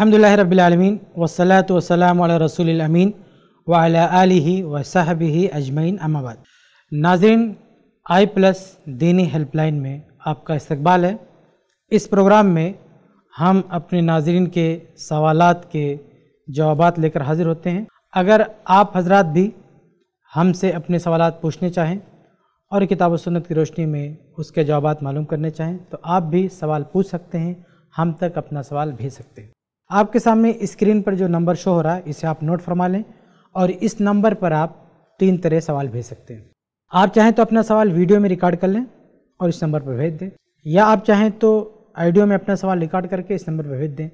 अल्हम्दुलिल्लाह रब्बिल आलमीन वस्सलातु वस्सलामु अला रसूलिल अमीन व अला आलिहि व अजमईन अम्मा नाजरीन आई प्लस दीनी हेल्पलाइन में आपका इस्तकबाल है। इस प्रोग्राम में हम अपने नाजरीन के सवालात के जवाबात लेकर हाजिर होते हैं। अगर आप हजरात भी हमसे अपने सवाल पूछने चाहें और किताब सुन्नत की रोशनी में उसके जवाब मालूम करने चाहें तो आप भी सवाल पूछ सकते हैं। हम तक अपना सवाल भेज सकते हैं। आपके सामने स्क्रीन पर जो नंबर शो हो रहा है, इसे आप नोट फरमा लें और इस नंबर पर आप तीन तरह सवाल भेज सकते हैं। आप चाहें तो अपना सवाल वीडियो में रिकॉर्ड कर लें और इस नंबर पर भेज दें। या आप चाहें तो ऑडियो में अपना सवाल रिकॉर्ड करके इस नंबर पर भेज दें।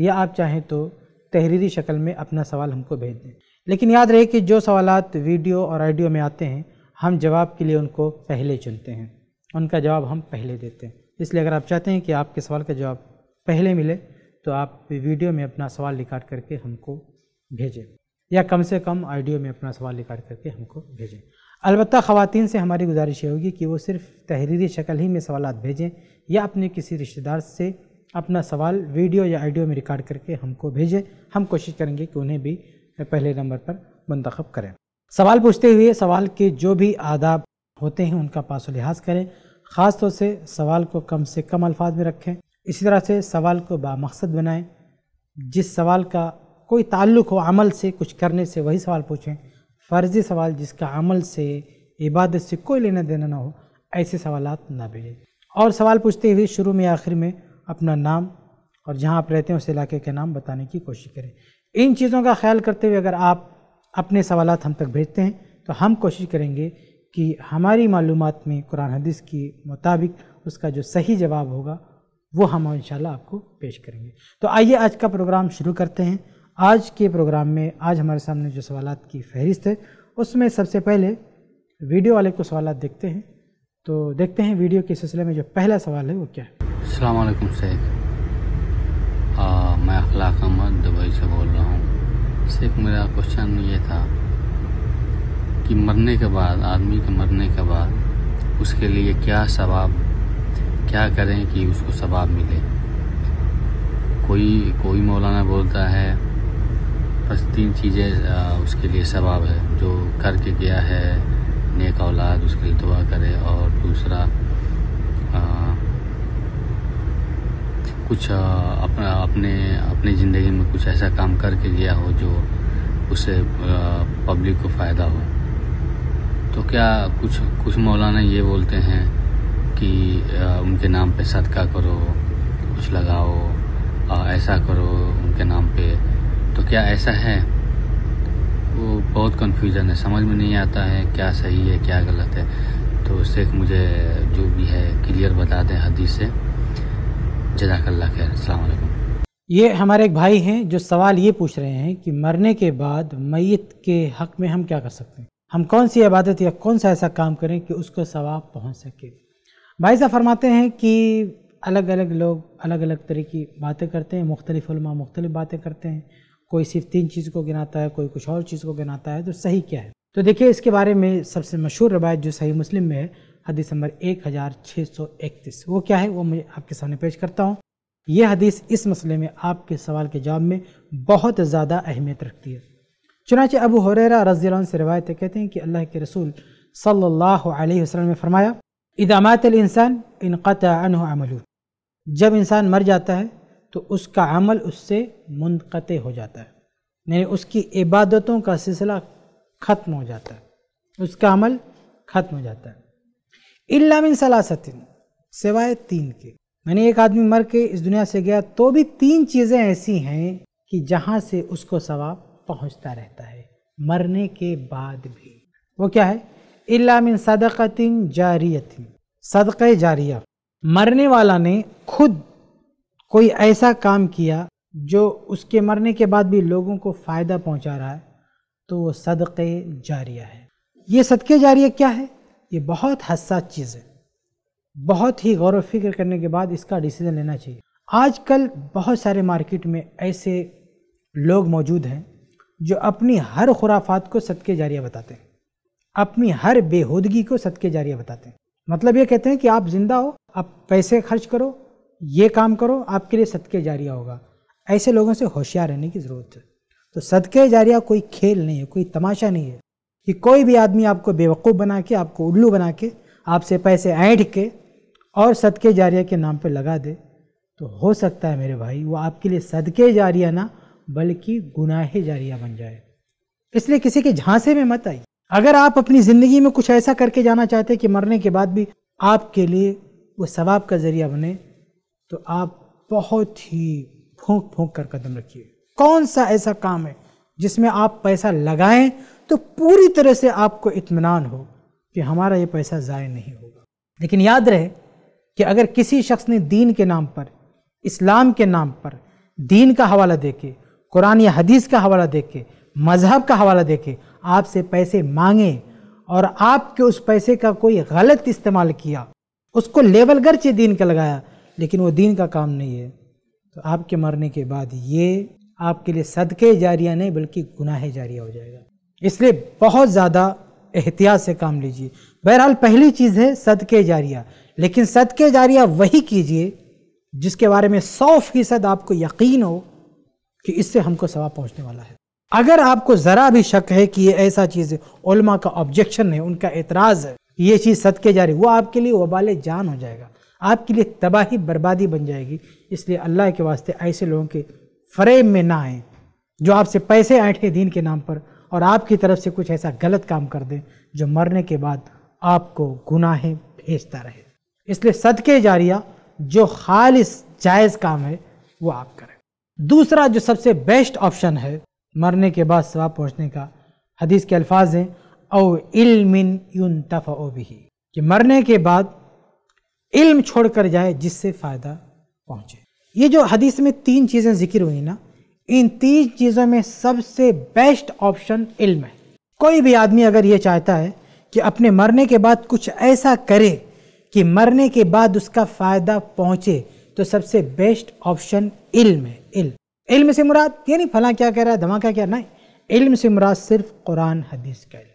या आप चाहें तो तहरीरी शक्ल में अपना सवाल हमको भेज दें। लेकिन याद रहे कि जो सवाल वीडियो और ऑडियो में आते हैं, हम जवाब के लिए उनको पहले चुनते हैं। उनका जवाब हम पहले देते हैं। इसलिए अगर आप चाहते हैं कि आपके सवाल का जवाब पहले मिले तो आप वीडियो में अपना सवाल रिकॉर्ड करके हमको भेजें। या कम से कम ऑडियो में अपना सवाल रिकॉर्ड करके हमको भेजें। अलबत्त ख़वातीन से हमारी गुजारिश ये होगी कि वो सिर्फ़ तहरीरी शक्ल ही में सवाल भेजें या अपने किसी रिश्तेदार से अपना सवाल वीडियो या ऑडियो में रिकॉर्ड करके हमको भेजें। हम कोशिश करेंगे कि उन्हें भी पहले नंबर पर मंतखब करें। सवाल पूछते हुए सवाल के जो भी आदाब होते हैं उनका पास लिहाज करें। ख़ास तौर से सवाल को कम से कम अल्फाज में रखें। इसी तरह से सवाल को बामकसद बनाएँ। जिस सवाल का कोई ताल्लुक़ हो अमल से, कुछ करने से, वही सवाल पूछें। फ़र्ज़ी सवाल जिसका अमल से, इबादत से कोई लेना देना ना हो, ऐसे सवाल ना भेजें। और सवाल पूछते हुए शुरू में आखिर में अपना नाम और जहाँ आप रहते हैं, उस इलाके के नाम बताने की कोशिश करें। इन चीज़ों का ख्याल करते हुए अगर आप अपने सवाल हम तक भेजते हैं तो हम कोशिश करेंगे कि हमारी मालूम में कुरान हदीस के मुताबिक उसका जो सही जवाब होगा वो हम इंशाल्लाह आपको पेश करेंगे। तो आइए आज का प्रोग्राम शुरू करते हैं। आज के प्रोग्राम में आज हमारे सामने जो सवाल की फहरिस्त है, उसमें सबसे पहले वीडियो वाले को सवाल देखते हैं। तो देखते हैं वीडियो के सिलसिले में जो पहला सवाल है वो क्या है। अलकुम सैद मैं अखलाक अहमद दुबई से बोल रहा हूँ। शेख मेरा क्वेश्चन ये था कि मरने के बाद, आदमी के मरने के बाद उसके लिए क्या सवाब क्या करें कि उसको सवाब मिले? कोई कोई मौलाना बोलता है बस तीन चीज़ें उसके लिए सवाब है। जो करके गया है नेक औलाद उसके लिए दुआ करे और दूसरा आ, कुछ अपना अपने अपनी ज़िंदगी में कुछ ऐसा काम करके गया हो जो उससे पब्लिक को फ़ायदा हो। तो क्या कुछ कुछ मौलाना ये बोलते हैं कि उनके नाम पे सदका करो, कुछ लगाओ ऐसा करो उनके नाम पे। तो क्या ऐसा है? वो बहुत कन्फ्यूज़न है। समझ में नहीं आता है क्या सही है, क्या गलत है। तो उससे मुझे जो भी है क्लियर बता दें हदीस से। जजाकल्ला खैर। अलैक्म ये हमारे एक भाई हैं जो सवाल ये पूछ रहे हैं कि मरने के बाद मैत के हक में हम क्या कर सकते हैं? हम कौन सी इबादत या कौन सा ऐसा काम करें कि उसको सवाब पहुँच सके? भाई साहब फरमाते हैं कि अलग अलग लोग अलग अलग तरह की बातें करते हैं, मुख्तलिफ़ मुख्तलिफ़ बातें करते हैं। कोई सिर्फ़ तीन चीज़ को गिनाता है, कोई कुछ और चीज़ को गिनाता है तो सही क्या है? तो देखिए, इसके बारे में सबसे मशहूर रवायत जो सही मुस्लिम में है, हदीस नंबर एक हज़ार छः सौ इकतीस। वो क्या है? वो मैं आपके सामने पेश करता हूँ। यह हदीस इस मसले में आपके सवाल के जवाब में बहुत ज़्यादा अहमियत रखती है। चुनाच अबू हुरैरा रज़ी से रवायत कहते हैं कि अल्लाह के रसूल सल्लल्लाहु अलैहि वसल्लम ने फरमाया इदामत इंसान इनक़त अमल। जब इंसान मर जाता है तो उसका अमल उससे मुनक़ हो जाता है। यानी उसकी इबादतों का सिलसिला ख़त्म हो जाता है। उसका अमल ख़त्म हो जाता है। इलामिन सलासतिन, सिवाय तीन के। यानी एक आदमी मर के इस दुनिया से गया तो भी तीन चीज़ें ऐसी हैं कि जहाँ से उसको सवाब पहुँचता रहता है, मरने के बाद भी। वो क्या है? इलामिन सदक़तिन जारियतिन। सदक़ जारिया। मरने वाला ने खुद कोई ऐसा काम किया जो उसके मरने के बाद भी लोगों को फ़ायदा पहुँचा रहा है तो वो सदक़ जारिया है। ये सदक़े जारिया क्या है? ये बहुत हसास चीज़ है। बहुत ही गौर फ़िक्र करने के बाद इसका डिसीज़न लेना चाहिए। आजकल बहुत सारे मार्केट में ऐसे लोग मौजूद हैं जो अपनी हर खुराफात को सदक़े जारिया बताते हैं। अपनी हर बेहूदगी को सदके जारिया बताते हैं। मतलब ये कहते हैं कि आप ज़िंदा हो, आप पैसे खर्च करो, ये काम करो, आपके लिए सदके जारिया होगा। ऐसे लोगों से होशियार रहने की ज़रूरत है। तो सदक़े जारिया कोई खेल नहीं है, कोई तमाशा नहीं है कि कोई भी आदमी आपको बेवकूफ़ बना के आपको उल्लू बना के आपसे पैसे ऐंठ के और सदक़े जारिया के नाम पर लगा दे। तो हो सकता है मेरे भाई, वो आपके लिए सदक़े जारिया ना, बल्कि गुनाह जारिया बन जाए। इसलिए किसी के झांसे में मत आई अगर आप अपनी ज़िंदगी में कुछ ऐसा करके जाना चाहते हैं कि मरने के बाद भी आपके लिए वो सवाब का ज़रिया बने तो आप बहुत ही फूंक फूंक कर कदम रखिए। कौन सा ऐसा काम है जिसमें आप पैसा लगाएँ तो पूरी तरह से आपको इत्मीनान हो कि हमारा ये पैसा ज़ाय नहीं होगा। लेकिन याद रहे कि अगर किसी शख्स ने दीन के नाम पर, इस्लाम के नाम पर दीन का हवाला दे के कुरान या हदीस का हवाला दे के मज़हब का हवाला दे के आपसे पैसे मांगे और आपके उस पैसे का कोई गलत इस्तेमाल किया, उसको लेवल गर्चे दीन का लगाया, लेकिन वो दीन का काम नहीं है। तो आपके मरने के बाद ये आपके लिए सदक़े जारिया नहीं, बल्कि गुनाह जारिया हो जाएगा। इसलिए बहुत ज़्यादा एहतियात से काम लीजिए। बहरहाल पहली चीज़ है सदक़े जारिया। लेकिन सदक़े जारिया वही कीजिए जिसके बारे में सौ फ़ीसद आपको यकीन हो कि इससे हमको सवाब पहुँचने वाला है। अगर आपको ज़रा भी शक है कि ये ऐसा चीज़ है का ऑब्जेक्शन है, उनका एतराज़ है, ये चीज़ सदके जारी, वो आपके लिए वबाल जान हो जाएगा। आपके लिए तबाही बर्बादी बन जाएगी। इसलिए अल्लाह के वास्ते ऐसे लोगों के फ्रेम में ना आए, जो आपसे पैसे ऐंठे दीन के नाम पर और आपकी तरफ़ से कुछ ऐसा गलत काम कर दें, जो मरने के बाद आपको गुनाहें भेजता रहे। इसलिए सदके जारिया, जो खालिस जायज़ काम है, वो आप करें। दूसरा, जो सबसे बेस्ट ऑप्शन है मरने के बाद सवाब पहुँचने का हदीस के अल्फाज हैं, औ इल्मिन युन भी कि मरने के बाद इल्म छोड़ कर जाए जिससे फ़ायदा पहुँचे। ये जो हदीस में तीन चीज़ें ज़िक्र हुई ना, इन तीन चीज़ों में सबसे बेस्ट ऑप्शन इल्म है। कोई भी आदमी अगर ये चाहता है कि अपने मरने के बाद कुछ ऐसा करे कि मरने के बाद उसका फ़ायदा पहुँचे तो सबसे बेस्ट ऑप्शन इल्म है, इल्म। इल्म से मुराद, ये नहीं फला क्या कह रहा है धमाका क्या नहीं, इल्म से मुराद सिर्फ़ कुरान, हदीस का इल्म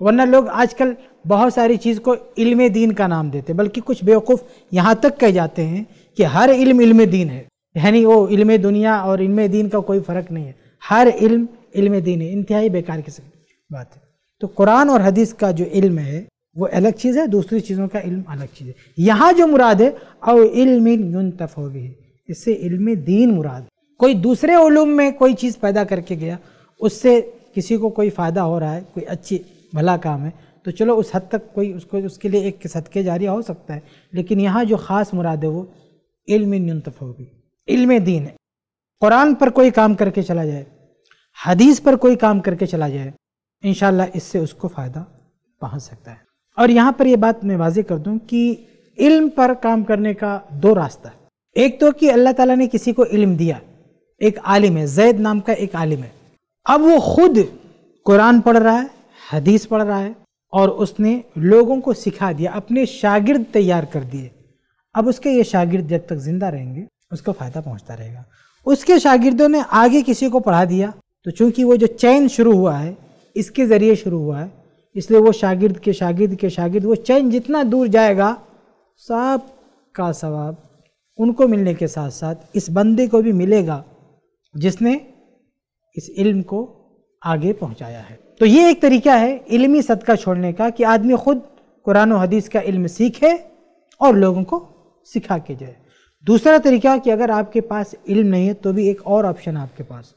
वरना लोग आजकल बहुत सारी चीज़ को इल्म दीन का नाम देते हैं, बल्कि कुछ बेवकूफ़ यहाँ तक कह जाते हैं कि हर इल्म इल्म दीन है। यानी वो इल्म दुनिया और इल्म दीन का कोई फ़र्क नहीं है। हर इल्म इल्म दीन है, इंतहाई बेकार किस्म बात है। तो कुरान और हदीस का जो इल्म है, वो अलग चीज़ है, दूसरी चीज़ों का इल्म अलग चीज़ है। यहाँ जो मुराद है और इल्म तफोबी है इससे इल्म दीन मुराद कोई दूसरे उलूम में कोई चीज़ पैदा करके गया, उससे किसी को कोई फ़ायदा हो रहा है, कोई अच्छी, भला काम है तो चलो उस हद तक कोई उसको, उसके लिए एक सदक़े जारी हो सकता है। लेकिन यहाँ जो ख़ास मुराद है वो इल्म न्यूनतफ होगी इल्म दीन है। कुरान पर कोई काम करके चला जाए, हदीस पर कोई काम करके चला जाए इन इससे उसको फ़ायदा पहुँच सकता है। और यहाँ पर ये बात मैं वाजे कर दूँ कि इल्म पर काम करने का दो रास्ता है। एक तो कि अल्लाह ताला ने किसी को इल्म दिया एक आलिम है, जैद नाम का एक आलिम है। अब वो खुद कुरान पढ़ रहा है, हदीस पढ़ रहा है, और उसने लोगों को सिखा दिया, अपने शागिर्द तैयार कर दिए। अब उसके ये शागिर्द जब तक ज़िंदा रहेंगे, उसको फ़ायदा पहुँचता रहेगा। उसके शागिर्दों ने आगे किसी को पढ़ा दिया तो चूँकि वो जो चैन शुरू हुआ है, इसके ज़रिए शुरू हुआ है, इसलिए वो शागिर्द के शागिर्द के शागिर्द, वो चैन जितना दूर जाएगा, सब का सवाब उनको मिलने के साथ साथ इस बंदे को भी मिलेगा। जिसने इस इल्म को आगे पहुँचाया है। तो ये एक तरीका है इल्मी सदका छोड़ने का कि आदमी खुद कुरान और हदीस का इल्म सीखे और लोगों को सिखा के जाए। दूसरा तरीका कि अगर आपके पास इल्म नहीं है तो भी एक और ऑप्शन है आपके पास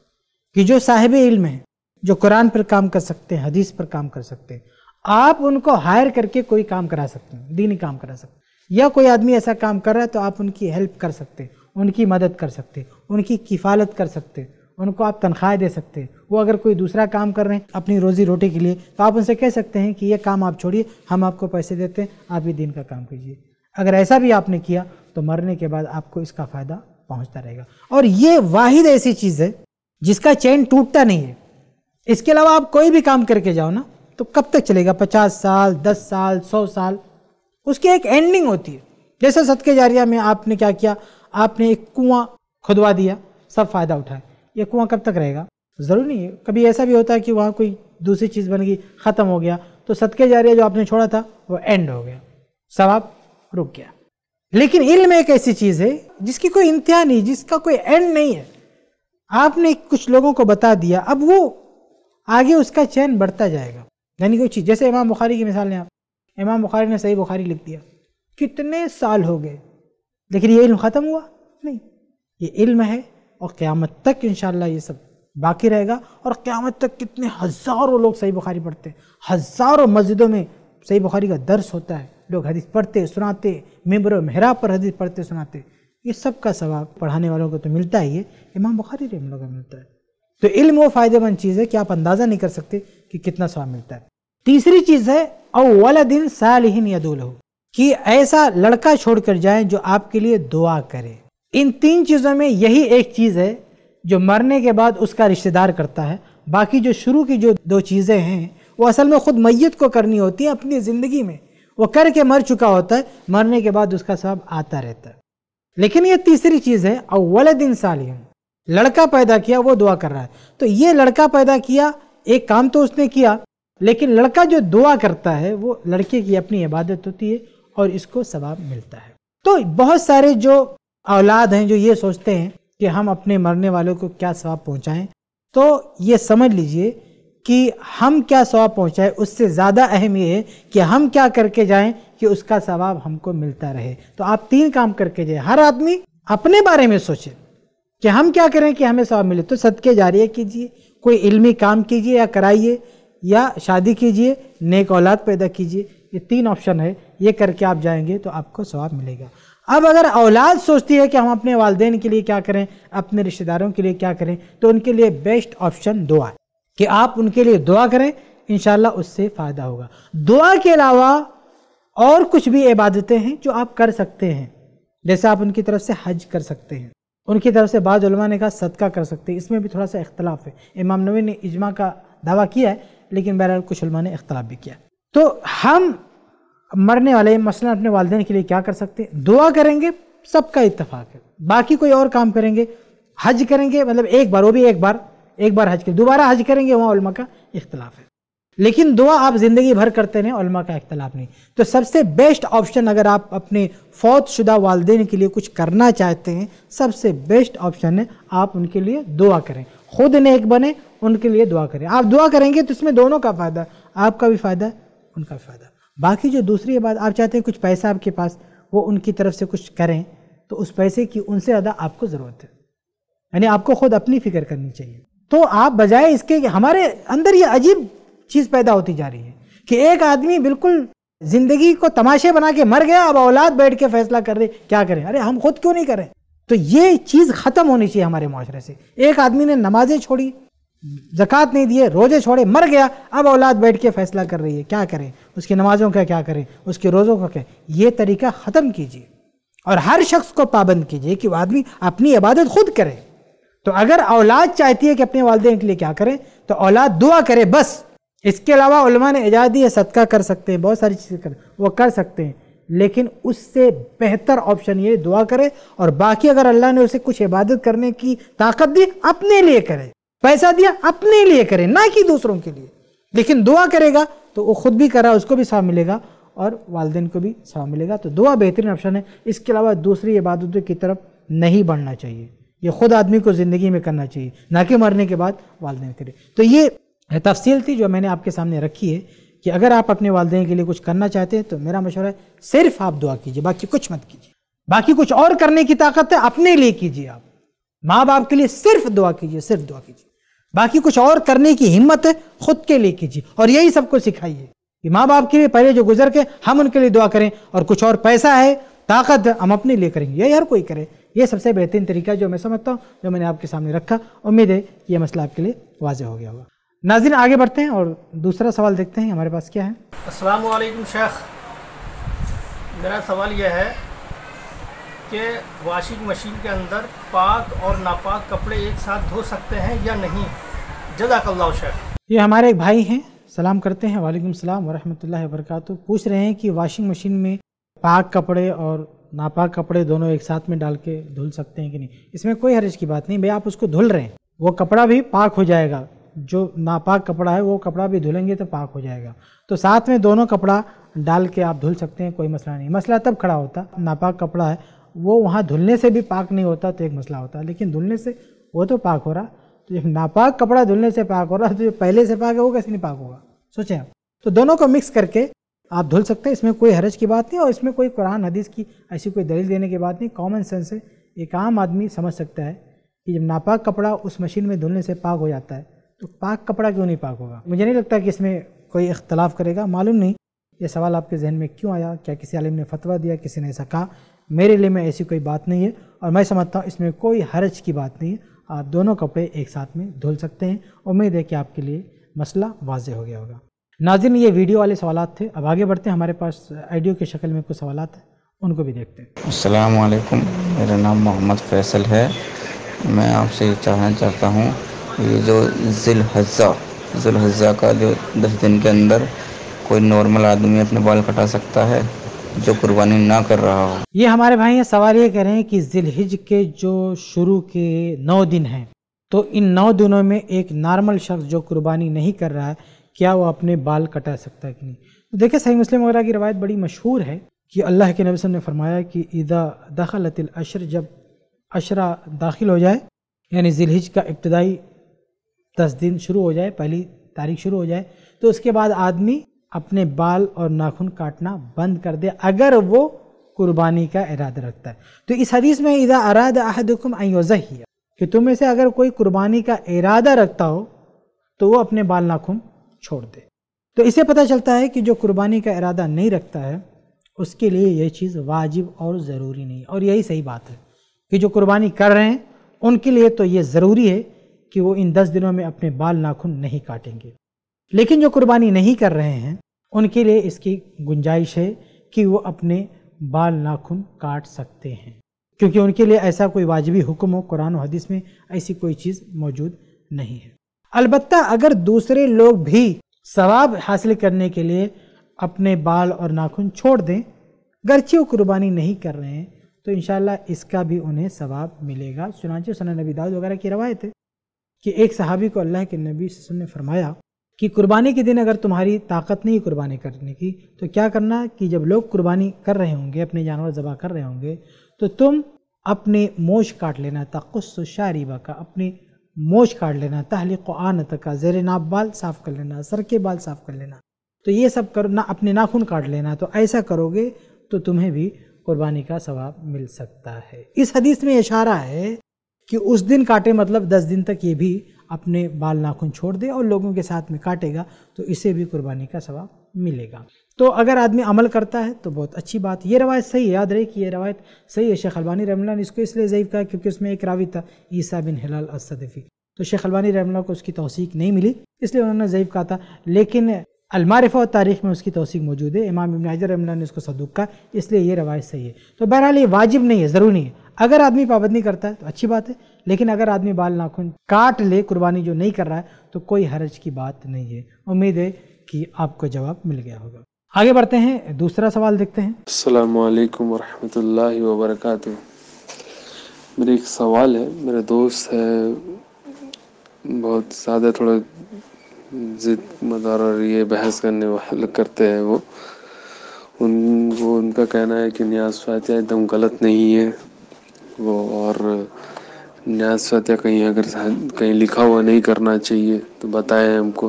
कि जो साहिब इल्म है, जो कुरान पर काम कर सकते हैं, हदीस पर काम कर सकते हैं, आप उनको हायर करके कोई काम करा सकते हैं, दीनी काम करा सकते हैं। या कोई आदमी ऐसा काम कर रहा है तो आप उनकी हेल्प कर सकते हैं, उनकी मदद कर सकते उनकी किफ़ालत कर सकते, उनको आप तनख्वाह दे सकते। वो अगर कोई दूसरा काम कर रहे हैं, अपनी रोज़ी रोटी के लिए तो आप उनसे कह सकते हैं कि ये काम आप छोड़िए, हम आपको पैसे देते हैं, आप ये दिन का काम कीजिए। अगर ऐसा भी आपने किया तो मरने के बाद आपको इसका फ़ायदा पहुँचता रहेगा। और ये वाहिद ऐसी चीज़ है, जिसका चैन टूटता नहीं है। इसके अलावा आप कोई भी काम करके जाओ ना तो कब तक चलेगा? पचास साल, दस साल, सौ साल? उसकी एक एंडिंग होती है। जैसे सदके जारिया में आपने क्या किया? आपने एक कुआँ खुदवा दिया, सब फ़ायदा उठाए ये कुआँ कब तक रहेगा? ज़रूरी नहीं है। कभी ऐसा भी होता है कि वहाँ कोई दूसरी चीज़ बन गई ख़त्म हो गया तो सदके जारिया जो आपने छोड़ा था, वो एंड हो गया। सवाब रुक गया। लेकिन इल्म एक ऐसी चीज़ है, जिसकी कोई इंतहा नहीं, जिसका कोई एंड नहीं है। आपने कुछ लोगों को बता दिया, अब वो आगे उसका चैन बढ़ता जाएगा। यानी कोई चीज़, जैसे इमाम बुखारी की मिसाल लें आप। इमाम बुखारी ने सही बुखारी लिख दिया। कितने साल हो गए? लेकिन ये इल्म ख़त्म हुआ? नहीं। ये इल्म है और क़्यामत तक इन ये सब बाकी रहेगा। और क़्यामत तक कितने हज़ारों लोग सही बुखारी पढ़ते हैं। हज़ारों मस्जिदों में सही बुखारी का दर्स होता है। लोग हदीस पढ़ते, सुनाते, मेबर मेहराब पर हदीस पढ़ते, सुनाते। ये सब का सवाब पढ़ाने वालों को तो मिलता ही है। इमाम बुखारी हम लोगों मिलता है। तो इल्म वो फ़ायदेमंद चीज़ है कि आप अंदाज़ा नहीं कर सकते कि कितना सवाब मिलता है। तीसरी चीज़ है अव्वल दिन सालहीन यदुल हो कि ऐसा लड़का छोड़कर जाए जो आपके लिए दुआ करे। इन तीन चीज़ों में यही एक चीज़ है जो मरने के बाद उसका रिश्तेदार करता है। बाकी जो शुरू की जो दो चीज़ें हैं, वो असल में खुद मैत को करनी होती है अपनी ज़िंदगी में। वो करके मर चुका होता है, मरने के बाद उसका सब आता रहता है। लेकिन ये तीसरी चीज़ है अव्वल दिन सालिम लड़का पैदा किया, वो दुआ कर रहा है। तो ये लड़का पैदा किया, एक काम तो उसने किया, लेकिन लड़का जो दुआ करता है, वो लड़के की अपनी इबादत होती है और इसको सवाब मिलता है। तो बहुत सारे जो औलाद हैं जो ये सोचते हैं कि हम अपने मरने वालों को क्या सवाब पहुंचाएँ। तो ये समझ लीजिए कि हम क्या सवाब पहुंचाएँ, उससे ज़्यादा अहम ये है कि हम क्या करके जाएँ कि उसका सवाब हमको मिलता रहे। तो आप तीन काम करके जाए। हर आदमी अपने बारे में सोचे कि हम क्या करें कि हमें सवाब मिले। तो सदके जारिए कीजिए, कोई इल्मी काम कीजिए या कराइए, या शादी कीजिए, नेक औलाद पैदा कीजिए। ये तीन ऑप्शन है। ये करके आप जाएँगे तो आपको सवाब मिलेगा। अब अगर औलाद सोचती है कि हम अपने वालदेन के लिए क्या करें, अपने रिश्तेदारों के लिए क्या करें तो उनके लिए बेस्ट ऑप्शन दुआ है कि आप उनके लिए दुआ करें इन उससे फ़ायदा होगा। दुआ के अलावा और कुछ भी इबादतें हैं जो आप कर सकते हैं। जैसे आप उनकी तरफ़ से हज कर सकते हैं। उनकी तरफ़ से बाद ने कहा, सदका कर सकते हैं। इसमें भी थोड़ा सा इख्तलाफ है। इमाम नवी ने इजमा का दावा किया है, लेकिन बहरहाल कुछ ने इख्तलाफ भी किया तो हम मरने वाले मसलन अपने वालदेन के लिए क्या कर सकते हैं? दुआ करेंगे, सबका इतफाक है। बाकी कोई और काम करेंगे, हज करेंगे मतलब एक बार, वो भी एक बार एक बार हज करें। दोबारा हज करेंगे, वहाँ उलमा का इख्तलाफ है। लेकिन दुआ आप ज़िंदगी भर करते रहें, उलमा का इख्तलाफ नहीं। तो सबसे बेस्ट ऑप्शन अगर आप अपने फौत शुदा वालदेन के लिए कुछ करना चाहते हैं, सबसे बेस्ट ऑप्शन है आप उनके लिए दुआ करें। खुद नेक बने, उनके लिए दुआ करें। आप दुआ करेंगे तो इसमें दोनों का फ़ायदा, आपका भी फ़ायदा, उनका फ़ायदा। बाकी जो दूसरी बात, आप चाहते हैं कुछ पैसा आपके पास, वो उनकी तरफ़ से कुछ करें तो उस पैसे की उनसे ज़्यादा आपको ज़रूरत है। यानी आपको खुद अपनी फ़िक्र करनी चाहिए। तो आप बजाय इसके हमारे अंदर ये अजीब चीज़ पैदा होती जा रही है कि एक आदमी बिल्कुल ज़िंदगी को तमाशे बना के मर गया, अब औलाद बैठ के फैसला कर रहे, क्या करें? अरे हम खुद क्यों नहीं करें? तो ये चीज़ ख़त्म होनी चाहिए हमारे माशरे से। एक आदमी ने नमाजें छोड़ी जक़ात नहीं दिए, रोज़े छोड़े, मर गया, अब औलाद बैठ के फैसला कर रही है, क्या करें? उसकी नमाज़ों का क्या करें? उसके रोज़ों का क्या? ये तरीका ख़त्म कीजिए। और हर शख्स को पाबंद कीजिए कि वह आदमी अपनी इबादत खुद करे। तो अगर औलाद चाहती है कि अपने वालदे के लिए क्या करें तो औलाद दुआ करे बस। इसके अलावा ने इजाज़त दी है, सदका कर सकते हैं, बहुत सारी चीज़ें कर, वो कर सकते हैं। लेकिन उससे बेहतर ऑप्शन ये, दुआ करे। और बाकी अगर अल्लाह ने उसे कुछ इबादत करने की ताकत दी, अपने लिए करे। पैसा दिया, अपने लिए करे, ना कि दूसरों के लिए। लेकिन दुआ करेगा तो वो खुद भी करा उसको भी सवाब मिलेगा, और वालदेन को भी सवाब मिलेगा। तो दुआ बेहतरीन ऑप्शन है। इसके अलावा दूसरी इबादतों की तरफ़ नहीं बढ़ना चाहिए। ये खुद आदमी को ज़िंदगी में करना चाहिए, ना कि मरने के बाद वालदेन करे। तो ये तफसील थी जो मैंने आपके सामने रखी है कि अगर आप अपने वालदे के लिए कुछ करना चाहते हैं तो मेरा मशवरा है, सिर्फ़ आप दुआ कीजिए, बाकी कुछ मत कीजिए। बाकी कुछ और करने की ताकत है, अपने लिए कीजिए आप। माँ बाप के लिए सिर्फ़ दुआ कीजिए, सिर्फ़ दुआ कीजिए। बाकी कुछ और करने की हिम्मत खुद के लिए कीजिए और यही सबको सिखाइए कि माँ बाप के लिए पहले जो गुजर के हम उनके लिए दुआ करें और कुछ और पैसा है, ताकत हम अपने लिए करेंगे। यही हर कोई करे। ये सबसे बेहतरीन तरीका जो मैं समझता हूँ, जो मैंने आपके सामने रखा। उम्मीद है ये मसला आपके लिए वाजह हो गया होगा। नाजिन आगे बढ़ते हैं और दूसरा सवाल देखते हैं, हमारे पास क्या है? असलकुम शेख। मेरा सवाल यह है कि वॉशिंग मशीन के अंदर पाक और नापाक कपड़े एक साथ धो सकते हैं या नहीं? जजाकल्ला शेख ये हमारे एक भाई हैं। सलाम करते हैं। वालेकुम सलाम वरहमतुल्लाहि वबरकातुहू। पूछ रहे हैं कि वॉशिंग मशीन में पाक कपड़े और नापाक कपड़े दोनों एक साथ में डाल के धुल सकते हैं कि नहीं? इसमें कोई हर्ज की बात नहीं। भाई आप उसको धुल रहे हैं। वो कपड़ा भी पाक हो जाएगा। जो नापाक कपड़ा है, वो कपड़ा भी धुलेंगे तो पाक हो जाएगा। तो साथ में दोनों कपड़ा डाल के आप धुल सकते हैं, कोई मसला नहीं। मसला तब खड़ा होता, नापाक कपड़ा है, वो वहाँ धुलने से भी पाक नहीं होता तो एक मसला होता। लेकिन धुलने से वो तो पाक हो रहा। तो जब नापाक कपड़ा धुलने से पाक हो रहा है तो जो पहले से पाक है, वो कैसे नहीं पाक होगा? सोचें आप। तो दोनों को मिक्स करके आप धुल सकते हैं, इसमें कोई हरज की बात नहीं और इसमें कोई कुरान हदीस की ऐसी कोई दलील देने की बात नहीं। कॉमन सेंस है, एक आम आदमी समझ सकता है कि जब नापाक कपड़ा उस मशीन में धुलने से पाक हो जाता है तो पाक कपड़ा क्यों नहीं पाक होगा? मुझे नहीं लगता कि इसमें कोई इख्तलाफ करेगा, मालूम नहीं। ये सवाल आपके जहन में क्यों आया? क्या किसी आलिम ने फतवा दिया? किसी ने ऐसा कहा? मेरे लिए में ऐसी कोई बात नहीं है और मैं समझता हूँ इसमें कोई हरज की बात नहीं है। आप दोनों कपड़े एक साथ में धुल सकते हैं। उम्मीद है कि आपके लिए मसला वाज हो गया होगा। नाजिन ये वीडियो वाले सवाल थे। अब आगे बढ़ते हैं। हमारे पास आइडियो की शक्ल में कुछ सवाल हैं। उनको भी देखते हैं। असलकुम मेरा नाम मोहम्मद फैसल है। मैं आपसे ये चाहना चाहता हूँ, ये जो ज़िलहज़ा ज़िलहज़ा का जो दस दिन के अंदर कोई नॉर्मल आदमी अपने बाल कटा सकता है? जो कुर्बानी ना कर रहा हो। ये हमारे भाई सवाल ये कह रहे हैं कि जिलहिज के जो शुरू के नौ दिन हैं तो इन नौ दिनों में एक नॉर्मल शख्स जो कुर्बानी नहीं कर रहा है, क्या वो अपने बाल कटा सकता है कि नहीं? तो देखिए, सही मुस्लिम वगैरह की रवायत बड़ी मशहूर है कि अल्लाह के नबी ने फरमाया कि ईदा दखलतिल अशर, जब अशरा दाखिल हो जाए, यानी जिलहिज का इब्तदाई दस दिन शुरू हो जाए, पहली तारीख शुरू हो जाए तो उसके बाद आदमी अपने बाल और नाखून काटना बंद कर दे, अगर वो कुर्बानी का इरादा रखता है। तो इस हदीस में इदा अराद अहदुकुम अयोजहिया कि तुम में से अगर कोई कुर्बानी का इरादा रखता हो तो वो अपने बाल नाखून छोड़ दे। तो इसे पता चलता है कि जो कुर्बानी का इरादा नहीं रखता है, उसके लिए यह चीज़ वाजिब और ज़रूरी नहीं और यही सही बात है कि जो कुर्बानी कर रहे हैं, उनके लिए तो ये ज़रूरी है कि वो इन दस दिनों में अपने बाल नाखून नहीं काटेंगे। लेकिन जो कुर्बानी नहीं कर रहे हैं, उनके लिए इसकी गुंजाइश है कि वो अपने बाल नाखून काट सकते हैं। क्योंकि उनके लिए ऐसा कोई वाजबी हुक्म हो, कुरान और हदीस में ऐसी कोई चीज़ मौजूद नहीं है। अलबत् अगर दूसरे लोग भी सवाब हासिल करने के लिए अपने बाल और नाखून छोड़ दें, गर्चे वो कुर्बानी नहीं कर रहे हैं तो इन इसका भी उन्हें सवाब मिलेगा। सुनाचे सुना नबी दाऊद वगैरह की रवायत है कि एक सहाबी को अल्लाह के नबी ने फरमाया कि कुर्बानी के दिन अगर तुम्हारी ताकत नहीं कुर्बानी करने की तो क्या करना कि जब लोग कुर्बानी कर रहे होंगे, अपने जानवर ज़बा कर रहे होंगे तो तुम अपने मोश काट लेना। तकुस शारीबा का अपने मोश काट लेना। तहलिक आन का जेर नाप बाल साफ़ कर लेना। सर के बाल साफ़ कर लेना। तो ये सब करो ना, अपने नाखून काट लेना। तो ऐसा करोगे तो तुम्हें भी कुर्बानी का सवाब मिल सकता है। इस हदीस में इशारा है कि उस दिन काटे मतलब दस दिन तक ये भी अपने बाल नाखून छोड़ दे और लोगों के साथ में काटेगा तो इसे भी कुर्बानी का सवाब मिलेगा। तो अगर आदमी अमल करता है तो बहुत अच्छी बात। ये रवायत सही है, याद रहे कि ये रवायत सही है, शेख अलबानी रमला ने इसको इसलिए ज़यीफ़ कहा क्योंकि उसमें एक रावी था, ईसा बिन हिलाल असदफ़ी तो शेख अलबानी रमला को उसकी तोसीक नहीं मिली, इसलिए उन्होंने ज़यीफ़ कहा था। लेकिन अलमारिफ़ा और तारीख में उसकी तोसीक मौजूद है। इमाम इबन हजर रमला ने उसको सदुक कहा, इसलिए ये रवायत सही है। तो बहरहाल ये वाजिब नहीं है, ज़रूरी नहीं है। अगर आदमी पाबंदी करता है तो अच्छी बात है। लेकिन अगर आदमी बाल नाखून काट ले, कुर्बानी जो नहीं कर रहा है तो कोई हरज की बात नहीं है। उम्मीद है कि आपको जवाब मिल गया होगा। आगे बढ़ते हैं, दूसरा सवाल देखते हैं। असलकम वरहमतुल्लाहि वबरकातुह। मेरा एक सवाल है, मेरा दोस्त है, बहुत ज़्यादा थोड़ा ज़िद मदार और ये बहस करने वाले करते हैं वो। उन, वो उनका कहना है कि न्याज फातिहा एकदम गलत नहीं है, वो और न्याज फातिहा कहीं अगर कहीं लिखा हुआ नहीं करना चाहिए तो बताएँ हमको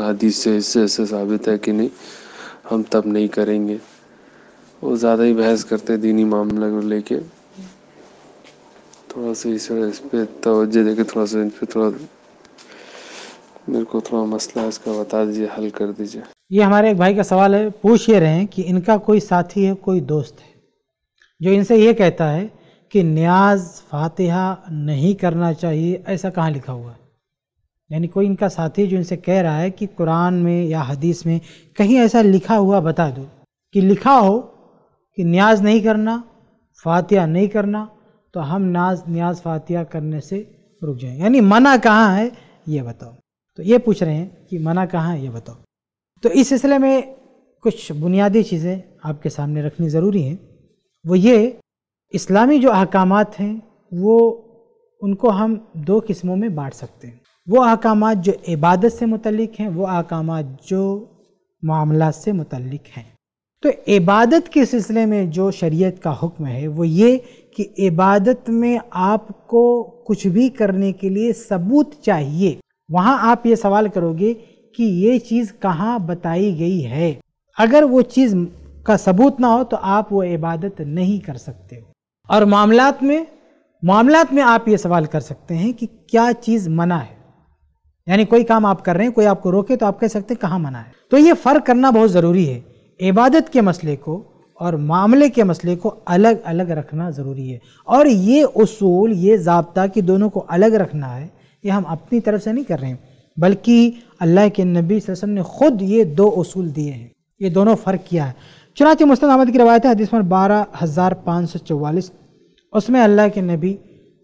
हदीस से इससे ऐसे साबित है कि नहीं, हम तब नहीं करेंगे। वो ज़्यादा ही बहस करते दीनी मामला को लेके। थोड़ा सा इस इस पर तोज्जो देके, थोड़ा सा इन पर थोड़ा मेरे को थोड़ा मसला इसका बता दीजिए, हल कर दीजिए। ये हमारे एक भाई का सवाल है, पूछ ये रहे हैं कि इनका कोई साथी है, कोई दोस्त है? जो इनसे ये कहता है कि न्याज फातिहा नहीं करना चाहिए, ऐसा कहाँ लिखा हुआ है? यानी कोई इनका साथी जो इनसे कह रहा है कि कुरान में या हदीस में कहीं ऐसा लिखा हुआ बता दो, कि लिखा हो कि न्याज नहीं करना, फातिहा नहीं करना तो हम नाज, न्याज फातिहा करने से रुक जाएँ। यानी मना कहाँ है, ये बताओ। तो ये पूछ रहे हैं कि मना कहाँ है, ये बताओ। तो इस सिलसिले में कुछ बुनियादी चीज़ें आपके सामने रखनी ज़रूरी हैं। वो ये इस्लामी जो अहकाम हैं, वो उनको हम दो किस्मों में बांट सकते हैं। वो अहकाम जो इबादत से मुतलिक हैं, वो अहकाम जो मामला से मुतलिक हैं। तो इबादत के सिलसिले में जो शरीयत का हुक्म है, वो ये कि इबादत में आपको कुछ भी करने के लिए सबूत चाहिए। वहाँ आप ये सवाल करोगे कि ये चीज़ कहाँ बताई गई है? अगर वो चीज़ का सबूत ना हो तो आप वो इबादत नहीं कर सकते हो। और मामलात में मामलात में आप ये सवाल कर सकते हैं कि क्या चीज़ मना है? यानी कोई काम आप कर रहे हैं, कोई आपको रोके तो आप कह सकते हैं कहाँ मना है। तो ये फ़र्क करना बहुत ज़रूरी है। इबादत के मसले को और मामले के मसले को अलग अलग रखना ज़रूरी है। और ये उसूल, ये जबता कि दोनों को अलग रखना है, ये हम अपनी तरफ़ से नहीं कर रहे हैं। बल्कि अल्लाह के नबी वसल्लम ने ख़ुद ये दो उसूल दिए हैं। ये दोनों फ़र्क किया है। चुनाच मुस्त अहमद की रवायत है, हदीस में बारह हज़ार पाँच सौ चौवालीस। उसमें अल्लाह के नबी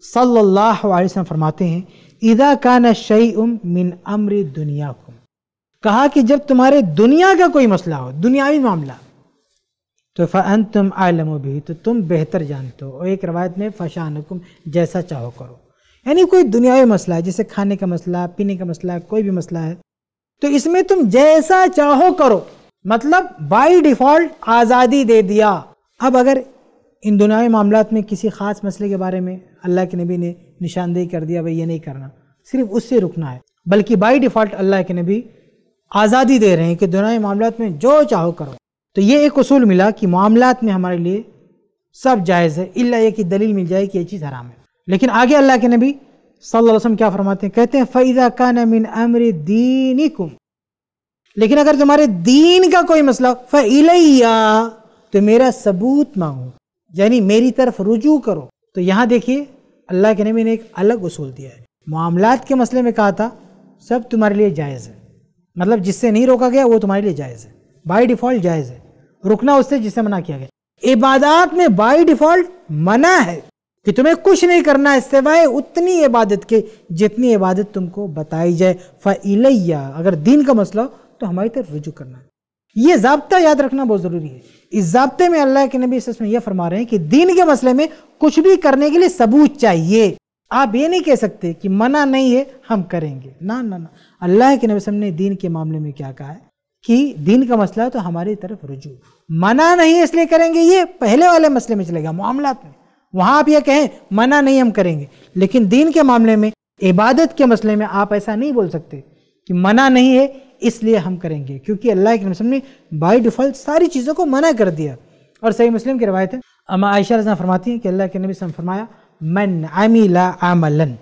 वसल्लम फरमाते हैं इदा का न शई उम मिन अमर दुनिया को कहा कि जब तुम्हारे दुनिया का कोई मसला हो, दुनियावी मामला तो फ़न तुम आलम भी तो तुम बेहतर जानते हो। और एक रवायत में, फ़शानकुम, जैसा चाहो करो। यानी कोई दुनियावी मसला है, जैसे खाने का मसला, पीने का मसला, कोई भी मसला है तो इसमें तुम जैसा चाहो करो। मतलब बाई डिफ़ॉल्ट आज़ादी दे दिया। अब अगर इन दुनियावी मामला में किसी ख़ास मसले के बारे में अल्लाह के नबी ने निशानदेही कर दिया, भाई ये नहीं करना। सिर्फ़ उससे रुकना है, बल्कि बाई डिफ़ॉल्ट अल्लाह के नबी आज़ादी दे रहे हैं कि दुनियावी मामला में जो चाहो करो। तो ये एक उसूल मिला कि मामला में हमारे लिए सब जायज़ है, इल्ला कि दलील मिल जाए कि ये चीज़ हराम है। लेकिन आगे अल्लाह के नबी सल्लल्लाहु अलैहि वसल्लम क्या फरमाते हैं? कहते हैं फ़ैदा का मिन अमर दीनिकुम। लेकिन अगर तुम्हारे दीन का कोई मसला फ़ैया तो मेरा सबूत मांगो। यानी मेरी तरफ़ रुजू करो। तो यहाँ देखिए, अल्लाह के नबी ने एक अलग उसूल दिया है। मामलात के मसले में कहा था, सब तुम्हारे लिए जायज़ है। मतलब जिससे नहीं रोका गया, वो तुम्हारे लिए जायज़ है। बाई डिफ़ॉल्ट जायज़ है। रुकना उससे जिससे मना किया गया। इबादत में बाई डिफ़ॉल्ट मना है कि तुम्हें कुछ नहीं करना है, सिवाय उतनी इबादत के जितनी इबादत तुमको बताई जाए। फ़ैया अगर दीन का मसला हो तो हमारी तरफ़ रुजू करना है। ये जबता याद रखना बहुत ज़रूरी है। इस जबते में अल्लाह के नबी इसमें यह फरमा रहे हैं कि दीन के मसले में कुछ भी करने के लिए सबूत चाहिए। आप ये नहीं कह सकते कि मना नहीं है, हम करेंगे। ना ना ना। अल्लाह के नबी ने दीन के मामले में क्या कहा है? कि दीन का मसला तो हमारी तरफ़ रुजू। मना नहीं इसलिए करेंगे ये। पहले वाले मसले में चलेगा मामला में। वहाँ आप ये कहें, मना नहीं, हम करेंगे। लेकिन दीन के मामले में, इबादत के मसले में आप ऐसा नहीं बोल सकते। कि मना नहीं है, इसलिए हम करेंगे। क्योंकि अल्लाह के नबी ने बाई डिफ़ॉल्ट सारी चीज़ों को मना कर दिया। और सही मुस्लिम की रवायत है अमा आयशा रजा फरमाती हैं कि अल्लाह के नबी ने फरमाया, मन अमीला अमलन।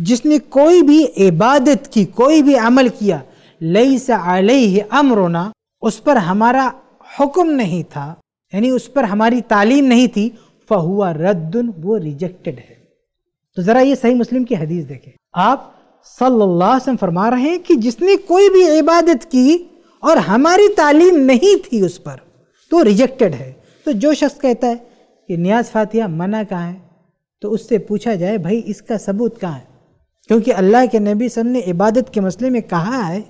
जिसने कोई भी इबादत की, कोई भी अमल किया लई से अलही अमरोना, उस पर हमारा हुक्म नहीं था, यानी उस पर हमारी तालीम नहीं थी फहुआ रद्दुन, वो रिजेक्टेड है। तो ज़रा ये सही मुस्लिम की हदीस देखें। आप सल्लल्लाहु अलैहि वसल्लम फरमा रहे हैं कि जिसने कोई भी इबादत की और हमारी तालीम नहीं थी उस पर तो रिजेक्टेड है। तो जो शख्स कहता है कि न्याज फातिया मना कहाँ है? तो उससे पूछा जाए, भाई, इसका सबूत कहाँ है? क्योंकि अल्लाह के नबी सबने इबादत के मसले में कहा है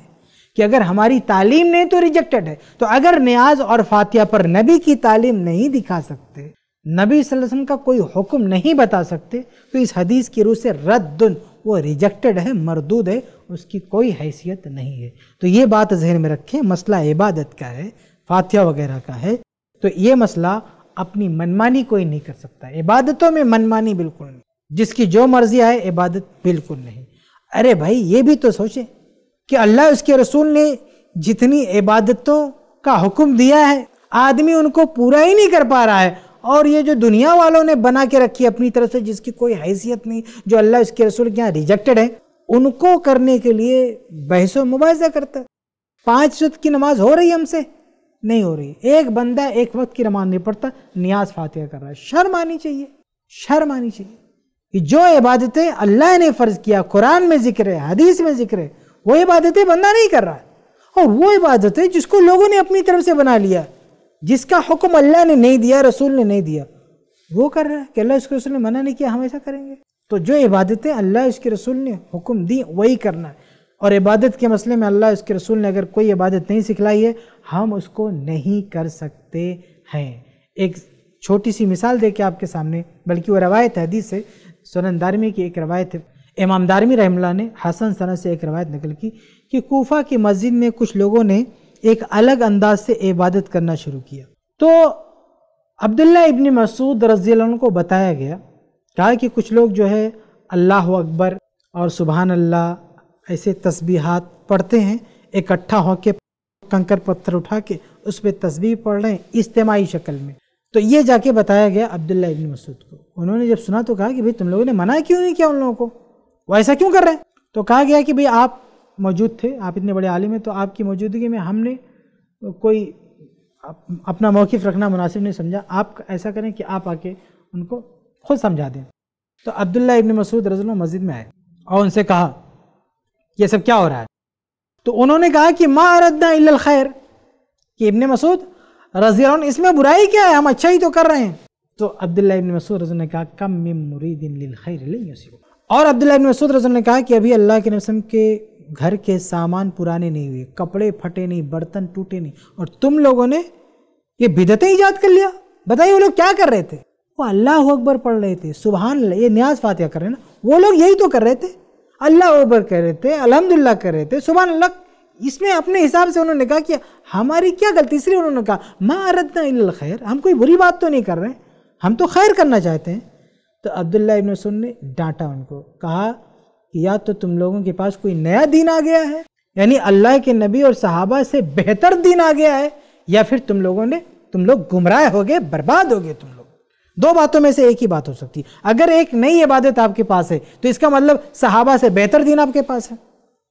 कि अगर हमारी तालीम नहीं तो रिजेक्टेड है। तो अगर न्याज और फातिया पर नबी की तालीम नहीं दिखा सकते, नबी वसल्लम का कोई हुक्म नहीं बता सकते तो इस हदीस की रूह से रद्दुन वो रिजेक्टेड है, मरदूद है, उसकी कोई हैसियत नहीं है। तो ये बात जहन में रखें, मसला इबादत का है फातिया वगैरह का है। तो ये मसला अपनी मनमानी कोई नहीं कर सकता। इबादतों में मनमानी बिल्कुल नहीं। जिसकी जो मर्ज़ी आए, इबादत बिल्कुल नहीं। अरे भाई, ये भी तो सोचे कि अल्लाह उसके रसूल ने जितनी इबादतों का हुक्म दिया है, आदमी उनको पूरा ही नहीं कर पा रहा है। और ये जो दुनिया वालों ने बना के रखी अपनी तरफ़ से, जिसकी कोई हैसियत नहीं, जो अल्लाह उसके रसूल के यहाँ रिजेक्टेड है, उनको करने के लिए बहस मुबाजा करता पाँच वक्त की नमाज़ हो रही हमसे? नहीं हो रही। एक बंदा एक वक्त की नमाज़ नहीं पढ़ता, न्याज फातिहा कर रहा है। शर्म आनी चाहिए, शर्म आनी चाहिए कि जो इबादतें अल्लाह ने फ़र्ज़ किया, कुरान में ज़िक्र है, हदीस में ज़िक्र है, वो इबादतें बंदा नहीं कर रहा है। और वो इबादतें जिसको लोगों ने अपनी तरफ़ से बना लिया जिसका हुक्म अल्लाह ने नहीं दिया, रसूल ने नहीं दिया, वो कर रहा है कि अल्लाह उसके रसूल ने मना नहीं किया, हम ऐसा करेंगे? तो जो इबादतें अल्लाह उसके रसूल ने हुक्म दी, वही करना है। और इबादत के मसले में अल्लाह उसके रसूल ने अगर कोई इबादत नहीं सिखलाई है, हम उसको नहीं कर सकते हैं। एक छोटी सी मिसाल दे के आपके सामने, बल्कि वो रवायत हदीस से सुनन दारमी की एक रवायत है। इमाम दारमी रहमला ने हसन सना से एक रवायत निकल की कि कोफा की मस्जिद में कुछ लोगों ने एक अलग अंदाज से इबादत करना शुरू किया। तो अब्दुल्ला इब्न मसूद रज़ी को बताया गया, कहा कि कुछ लोग जो है, अल्लाह अकबर और सुबहान अल्लाह ऐसे तस्बीहात पढ़ते हैं, इकट्ठा होकर कंकर पत्थर उठा के उस पर तस्बीह पढ़ रहे हैं इज्तमाही शक्ल में। तो ये जाके बताया गया अब्दुल्ला इब्न मसूद को। उन्होंने जब सुना तो कहा कि भाई तुम लोगों ने मना क्यों नहीं किया उन लोगों को? वो ऐसा क्यों कर रहे हैं? तो कहा गया कि भाई आप मौजूद थे, आप इतने बड़े आलिम हैं तो आपकी मौजूदगी में हमने कोई अपना मौक़ रखना मुनासिब नहीं समझा। आप ऐसा करें कि आप आके उनको खुद समझा दें। तो अब्दुल्ला इब्न मसूद रजल मस्जिद में आए और उनसे कहा, ये सब क्या हो रहा है? तो उन्होंने कहा कि माँ अरदा खैर कि इब्न मसूद रज़ी इसमें बुराई क्या है? हम अच्छा ही तो कर रहे हैं। तो अब्दुल्ला इब्न मसूद रजल ने कहा, कम मुरीदिन खैर और अब्दुल्ला इब्न मसूद रजल ने कहा कि अभी अल्लाह के नबी के घर के सामान पुराने नहीं हुए, कपड़े फटे नहीं, बर्तन टूटे नहीं, और तुम लोगों ने ये बिदतें ईजाद कर लिया। बताइए वो लोग क्या कर रहे थे? वो अल्लाह अकबर पढ़ रहे थे सुबहान ये न्याज फातिहा कर रहे ना, वो लोग यही तो कर रहे थे। अल्लाह अकबर कह रहे थे अलहमदिल्ला कर रहे थे सुबह अल्लाह इसमें अपने हिसाब से उन्होंने कहा कि हमारी क्या गलती? इसलिए उन्होंने कहा, माँ अरदना खैर हम कोई बुरी बात तो नहीं कर रहे हम तो खैर करना चाहते हैं। तो अब्दुल्ला इब्न सुन ने डांटा उनको, कहा कि या तो तुम लोगों के पास कोई नया दीन आ गया है, यानी अल्लाह के नबी और सहाबा से बेहतर दीन आ गया है, या फिर तुम लोगों ने, तुम लोग गुमराह हो गए, बर्बाद हो गए तुम लोग। दो बातों में से एक ही बात हो सकती है। अगर एक नई इबादत आपके पास है तो इसका मतलब सहाबा से बेहतर दिन आपके पास है,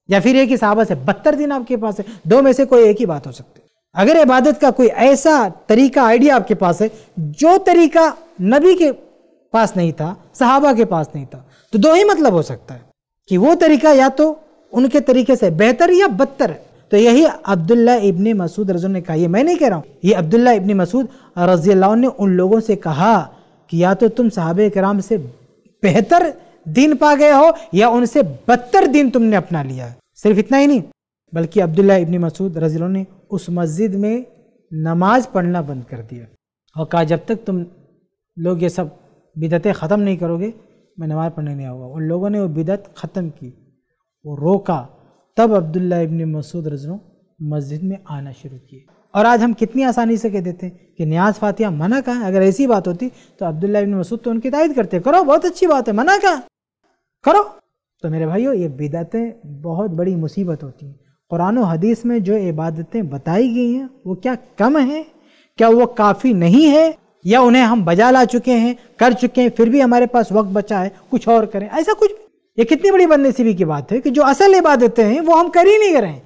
या फिर एक ही सहाबा से बदतर दिन आपके पास है। दो में से कोई एक ही बात हो सकती है। अगर इबादत का कोई ऐसा तरीका, आइडिया आपके पास है, जो तरीका नबी के पास नहीं था, सहाबा के पास नहीं था तो दो ही मतलब हो सकता है। कि वो तरीका या तो उनके तरीके से बेहतर या बदतर है। तो यही अब्दुल्ला इब्ने मसूद रजू ने कहा। ये मैं नहीं कह रहा हूँ, ये अब्दुल्ला इब्ने मसूद रज़ी ने उन लोगों से कहा कि या तो तुम साहब कराम से बेहतर दिन पा गए हो या उनसे बदतर दिन तुमने अपना लिया है। सिर्फ़ इतना ही नहीं, बल्कि अब्दुल्ला इब्ने मसूद रज़ी ने उस मस्जिद में नमाज़ पढ़ना बंद कर दिया। और कहा, जब तक तुम लोग ये सब बिदतें ख़त्म नहीं करोगे मैं नमाज़ पढ़ने नहीं आऊँगा। उन लोगों ने वो बिदत ख़त्म की, वो रोका। तब अब्दुल्ला इब्न मसूद रजनों मस्जिद में आना शुरू किए। और आज हम कितनी आसानी से कह देते हैं कि न्याज फातिया मना कहा अगर ऐसी बात होती तो अब्दुल्ला इब्न मसूद तो उनकी तायद करते। करो, बहुत अच्छी बात है, मना कहा? करो। तो मेरे भाइयों, ये बिदातें बहुत बड़ी मुसीबत होती हैं। कुरान हदीस में जो इबादतें बताई गई हैं, वो क्या कम हैं? क्या वो काफ़ी नहीं है? या उन्हें हम बजा ला चुके हैं, कर चुके हैं, फिर भी हमारे पास वक्त बचा है, कुछ और करें। ऐसा कुछ ये कितनी बड़ी बदनसीबी की बात है कि जो असल इबादतें हैं, वो हम कर ही नहीं रहे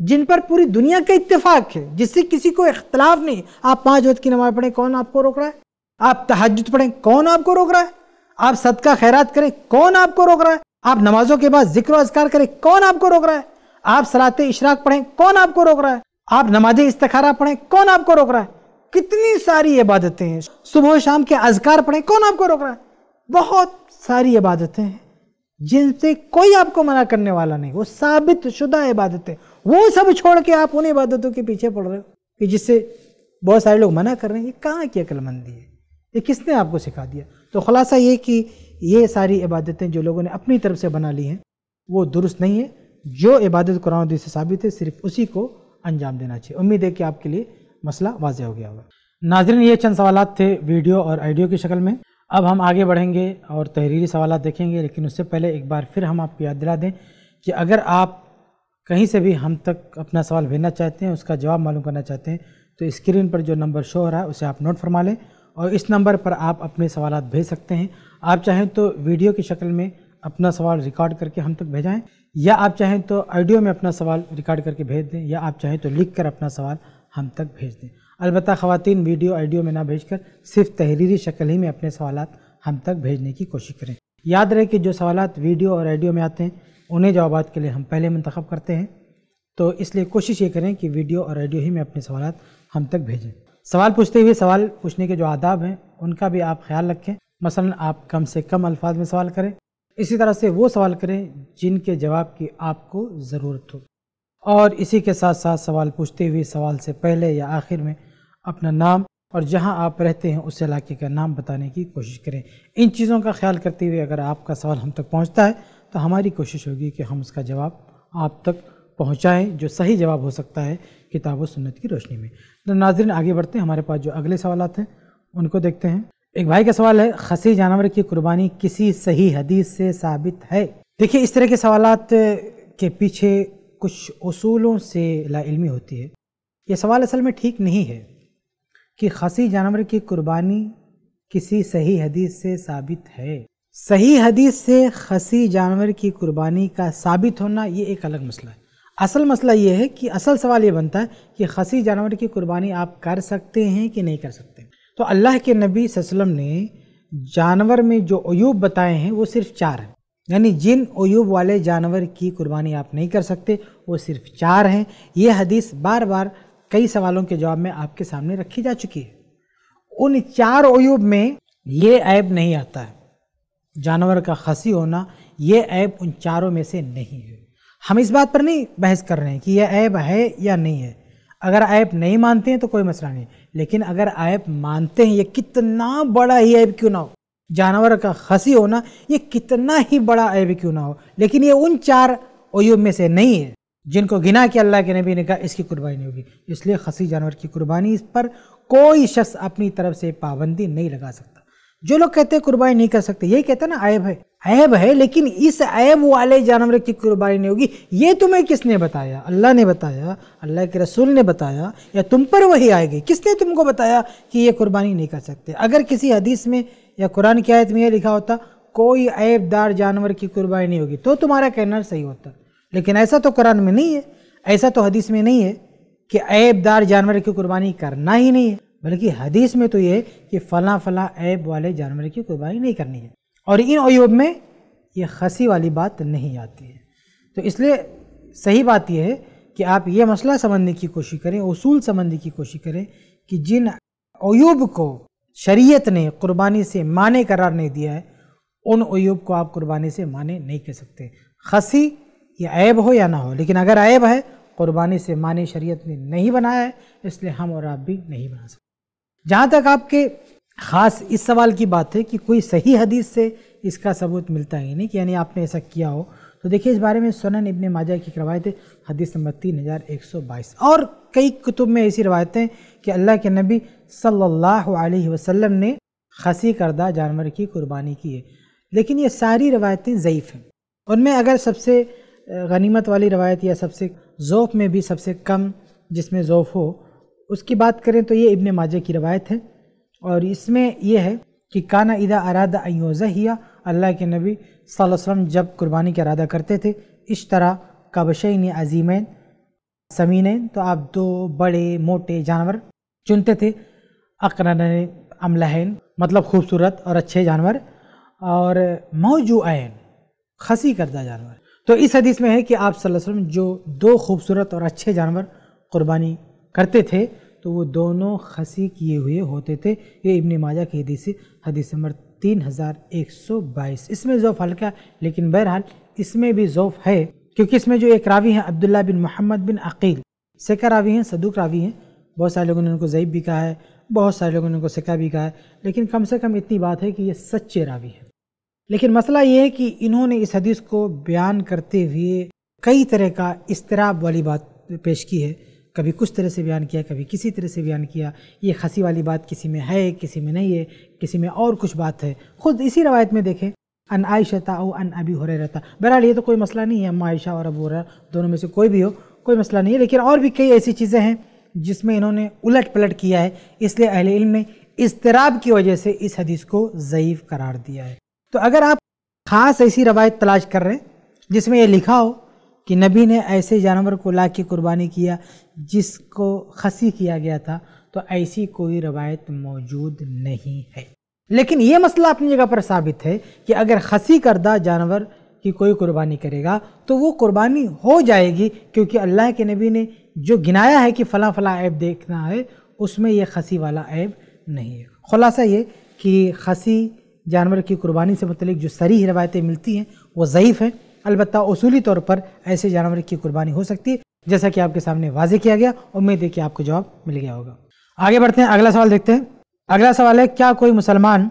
जिन पर पूरी दुनिया का इत्तेफाक है, जिससे किसी को इख्तलाफ नहीं। आप पाँच वक्त की नमाज़ पढ़ें, कौन आपको रोक रहा है? आप तहजद पढ़ें, कौन आपको रोक रहा है? आप सदका खैरात करें, कौन आपको रोक रहा है? आप नमाजों के बाद ज़िक्र अजकार करें, कौन आपको रोक रहा है? आप सलात इशराक पढ़ें, कौन आपको रोक रहा है? आप नमाज़ इस्तखारा पढ़ें, कौन आपको रोक रहा है? कितनी सारी इबादतें हैं। सुबह शाम के अजकार पढ़ें, कौन आपको रोक रहा है? बहुत सारी इबादतें हैं, जिनसे कोई आपको मना करने वाला नहीं। वो साबित शुदा इबादतें। वो सब छोड़ के आप उन इबादतों के पीछे पड़ रहे हो कि जिससे बहुत सारे लोग मना कर रहे हैं। ये कहाँ की अक्लमंदी है? ये किसने आपको सिखा दिया? तो खुलासा ये कि ये सारी इबादतें जो लोगों ने अपनी तरफ़ से बना ली हैं, वो दुरुस्त नहीं है। जो इबादत कुरान से साबित है, सिर्फ़ उसी को अंजाम देना चाहिए। उम्मीद है कि आपके लिए मसला वाजह हो गया होगा। नाजरन, ये चंद सवाल थे वीडियो और आइडियो की शक्ल में। अब हम आगे बढ़ेंगे और तहरीरी सवाल देखेंगे, लेकिन उससे पहले एक बार फिर हम आपको याद दिला दें कि अगर आप कहीं से भी हम तक अपना सवाल भेजना चाहते हैं, उसका जवाब मालूम करना चाहते हैं तो स्क्रीन पर जो नंबर शो हो रहा है, उसे आप नोट फरमा लें और इस नंबर पर आप अपने सवाल भेज सकते हैं। आप चाहें तो वीडियो की शक्ल में अपना सवाल रिकॉर्ड करके हम तक भेजाएँ, या आप चाहें तो ऑडियो में अपना सवाल रिकॉर्ड करके भेज दें, या आप चाहें तो लिख कर अपना सवाल हम तक भेज दें। अलबत् ख़वान वीडियो ऑडियो में ना भेजकर सिर्फ़ तहरीरी शक्ल ही में अपने सवाल हम तक भेजने की कोशिश करें। याद रहे कि जो सवाल वीडियो और ऑडियो में आते हैं, उन्हें जवाब के लिए हम पहले मंतखब करते हैं। तो इसलिए कोशिश ये करें कि वीडियो और ऑडियो ही में अपने सवाल हम तक भेजें। सवाल पूछते हुए सवाल पूछने के जो आदाब हैं, उनका भी आप ख्याल रखें। मसलन आप कम से कम अल्फाज में सवाल करें। इसी तरह से वो सवाल करें जिनके जवाब की आपको ज़रूरत हो। और इसी के साथ साथ सवाल पूछते हुए सवाल से पहले या आखिर में अपना नाम और जहाँ आप रहते हैं उस इलाके का नाम बताने की कोशिश करें। इन चीज़ों का ख्याल करते हुए अगर आपका सवाल हम तक पहुँचता है तो हमारी कोशिश होगी कि हम उसका जवाब आप तक पहुँचाएँ, जो सही जवाब हो सकता है किताब व सुन्नत की रोशनी में। तो नाजरन, आगे बढ़ते हैं। हमारे पास जो अगले सवाल हैं, उनको देखते हैं। एक भाई का सवाल है, खसी जानवर की कुर्बानी किसी सही हदीस से साबित है? देखिए, इस तरह के सवाल के पीछे कुछ उसूलों से लाइलमी होती है। ये सवाल असल में ठीक नहीं है कि खसी जानवर की कुर्बानी किसी सही हदीस से साबित है। सही हदीस से खसी जानवर की कुर्बानी का साबित होना ये एक अलग मसला है। असल मसला ये है कि असल सवाल ये बनता है कि खसी जानवर की कुर्बानी आप कर सकते हैं कि नहीं कर सकते। तो अल्लाह के नबी वसल्लम ने जानवर में जो अयूब बताए हैं वो सिर्फ़ चार हैं। यानी जिन अयूब वाले जानवर की कुर्बानी आप नहीं कर सकते, वो सिर्फ़ चार हैं। ये हदीस बार बार कई सवालों के जवाब में आपके सामने रखी जा चुकी है। उन चार अयूब में ये ऐब नहीं आता है। जानवर का खसी होना ये ऐब उन चारों में से नहीं है। हम इस बात पर नहीं बहस कर रहे हैं कि यह ऐब है या नहीं है। अगर ऐप नहीं मानते हैं तो कोई मसला नहीं। लेकिन अगर ऐप मानते हैं, ये कितना बड़ा ही ऐप क्यों ना हो? जानवर का खसी होना, ये कितना ही बड़ा ऐब क्यों ना हो? लेकिन ये उन चार अयूब में से नहीं है, जिनको गिना कि अल्लाह के नबी ने कहा, इसकी कुर्बानी नहीं होगी। इसलिए खसी जानवर की कुर्बानी इस पर कोई शख्स अपनी तरफ़ से पाबंदी नहीं लगा सकता। जो लोग कहते हैं कुर्बानी नहीं कर सकते, यही कहते ना, ऐब है। ऐब है, लेकिन इस ऐब वाले जानवर की कुर्बानी नहीं होगी। ये तुम्हें किसने बताया? अल्लाह ने बताया, अल्लाह के रसूल ने बताया, या तुम पर वही आएगी? किसने तुमको बताया कि ये कुर्बानी नहीं कर सकते? अगर किसी हदीस में या कुरान की आयत में यह लिखा होता, कोई ऐबदार जानवर की कुर्बानी नहीं होगी। तो तुम्हारा कहना सही होता। लेकिन ऐसा तो कुरान में नहीं है, ऐसा तो हदीस में नहीं है कि ऐबदार जानवर की कुर्बानी करना ही नहीं है। बल्कि हदीस में तो ये कि फ़ला फ़ला ऐब वाले जानवर की कुर्बानी नहीं करनी है। और इन अयूब में ये खसी वाली बात नहीं आती है। तो इसलिए सही बात यह है कि आप ये मसला समझने की कोशिश करें, उसूल समझने की कोशिश करें कि जिन अयूब को शरीयत ने कुर्बानी से माने करार नहीं दिया है, उन अयूब को आप कुर्बानी से माने नहीं कर सकते। खसी ये ऐब हो या ना हो, लेकिन अगर ऐब है, कुर्बानी से माने शरीयत ने नहीं बनाया है, इसलिए हम और आप भी नहीं बना सकते। जहाँ तक आपके ख़ास इस सवाल की बात है कि कोई सही हदीस से इसका सबूत मिलता ही नहीं, कि यानी आपने ऐसा किया हो तो देखिए इस बारे में सुनन इब्ने माजा की रवायत है, हदीस नंबर तीन हज़ार एक सौ बाईस। और कई कुतुब में ऐसी रवायतें कि अल्लाह के नबी सल्लल्लाहु अलैहि वसल्लम ने खसी करदा जानवर की कुर्बानी की है। लेकिन ये सारी रवायतें ज़यीफ़ हैं। उनमें अगर सबसे गनीमत वाली रवायत या सबसे ज़ोफ़ में भी सबसे कम जिसमें ज़ोफ़ हो, उसकी बात करें तो ये इब्ने माजे की रवायत है। और इसमें यह है कि काना इदा अरादा अयोज़हिया अल्लाह के नबी वसल्लम जब कुर्बानी का इरादा करते थे, इस तरह कबशैन अजीमैन समीन तो आप दो बड़े, मोटे जानवर चुनते थे। अकरन अमलहन मतलब खूबसूरत और अच्छे जानवर और मौजून खसी करदा जानवर। तो इस हदीस में है कि आप वसल्लम जो दो खूबसूरत और अच्छे जानवर कुर्बानी करते थे तो वो दोनों खसी किए हुए होते थे। ये इब्ने माजा की हदीस हदीस नंबर तीन हज़ार एक सौ बाईस। इसमें ज़ौफ़ हल्का लेकिन बहरहाल, इसमें भी ज़ौफ़ है, क्योंकि इसमें जो एक रावी हैं, अब्दुल्ला बिन मोहम्मद बिन अकील। सेका रावी हैं, सदुक रावी हैं। बहुत सारे लोगों ने उनको ज़यीब भी कहा है। बहुत सारे लोगों ने उनको सिका भी कहा है, लेकिन कम से कम इतनी बात है कि ये सच्चे रावी है। लेकिन मसला ये है कि इन्होंने इस हदीस को बयान करते हुए कई तरह का इसतराब वाली बात पेश की है। कभी कुछ तरह से बयान किया, कभी किसी तरह से बयान किया। ये हँसी वाली बात किसी में है, किसी में नहीं है, किसी में और कुछ बात है। खुद इसी रवायत में देखें, अन आयशता ओ अन अभी हो रहता बहरहाल ये तो कोई मसला नहीं है, अम्मा आयशा और अबू रहा दोनों में से कोई भी हो, कोई मसला नहीं है। लेकिन और भी कई ऐसी चीज़ें हैं जिसमें इन्होंने उलट पलट किया है, इसलिए अहल इल्म ने इसतराब की वजह से इस हदीस को ज़यीफ़ करार दिया है। तो अगर आप ख़ास ऐसी रवायत तलाश कर रहे हैं, जिसमें यह लिखा हो कि नबी ने ऐसे जानवर को ला के कुर्बानी किया, जिसको खसी किया गया था तो ऐसी कोई रवायत मौजूद नहीं है। लेकिन ये मसला अपनी जगह पर साबित है कि अगर खसी करदा जानवर की कोई कुर्बानी करेगा तो वो कुर्बानी हो जाएगी, क्योंकि अल्लाह के नबी ने जो गिनाया है कि फ़ला फ़ला ऐब देखना है, उसमें यह खसी वाला ऐब नहीं है। खुलासा ये कि खसी जानवर की कुर्बानी से मतलब जो सरी रवायतें मिलती हैं, वो ज़यीफ़ हैं। अलबत् उसूली तौर पर ऐसे जानवर की कुर्बानी हो सकती है, जैसा कि आपके सामने वाजे किया गया, उम्मीद है कि आपको जवाब मिल गया होगा। आगे बढ़ते हैं, अगला सवाल देखते हैं। अगला सवाल है, क्या कोई मुसलमान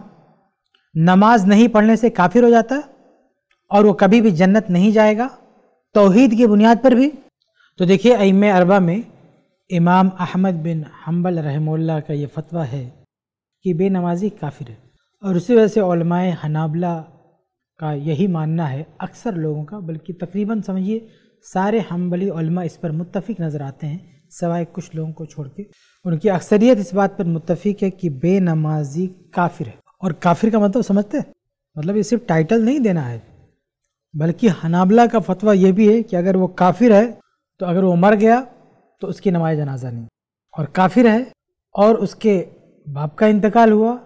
नमाज़ नहीं पढ़ने से काफिर हो जाता और वो कभी भी जन्नत नहीं जाएगा? तोहीद की बुनियाद पर भी तो देखिए अम अरबा में इमाम अहमद बिन हम्बल रहमुल्ला का ये फतवा है कि बेनमाजी काफिर है। और उसी वजह से हनाबला का यही मानना है, अक्सर लोगों का, बल्कि तकरीबन समझिए, सारे हम्बली इस पर मुतफिक नज़र आते हैं, सवाए कुछ लोगों को छोड़ के। उनकी अक्सरियत इस बात पर मुतफिक है कि बेनमाजी काफिर है। और काफिर का मतलब समझते हैं? मतलब ये सिर्फ़ टाइटल नहीं देना है, बल्कि हनाबला का फतवा ये भी है कि अगर वो काफिर है तो अगर वो मर गया तो उसकी नमाज़ जनाजा नहीं। और काफिर है, और उसके बाप का इंतकाल हुआ,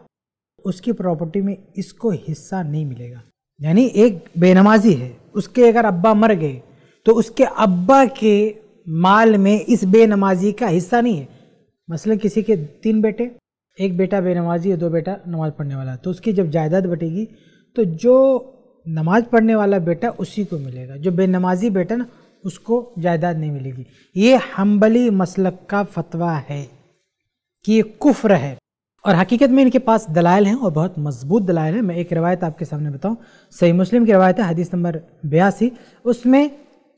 उसकी प्रॉपर्टी में इसको हिस्सा नहीं मिलेगा। यानी एक बेनमाजी है, उसके अगर अब्बा मर गए तो उसके अब्बा के माल में इस बेनमाजी का हिस्सा नहीं है। मसलन किसी के तीन बेटे, एक बेटा बेनमाजी है दो बेटा नमाज़ पढ़ने वाला तो उसकी जब जायदाद बटेगी तो जो नमाज़ पढ़ने वाला बेटा उसी को मिलेगा। जो बेनमाजी बेटा ना उसको जायदाद नहीं मिलेगी। ये हम्बली मसलक का फतवा है कि ये कुफ्र है। और हकीकत में इनके पास दलाइल हैं और बहुत मज़बूत दलाइल हैं। मैं एक रवायत आपके सामने बताऊँ। सही मुस्लिम की रवायत है, हदीस नंबर बयासी। उसमें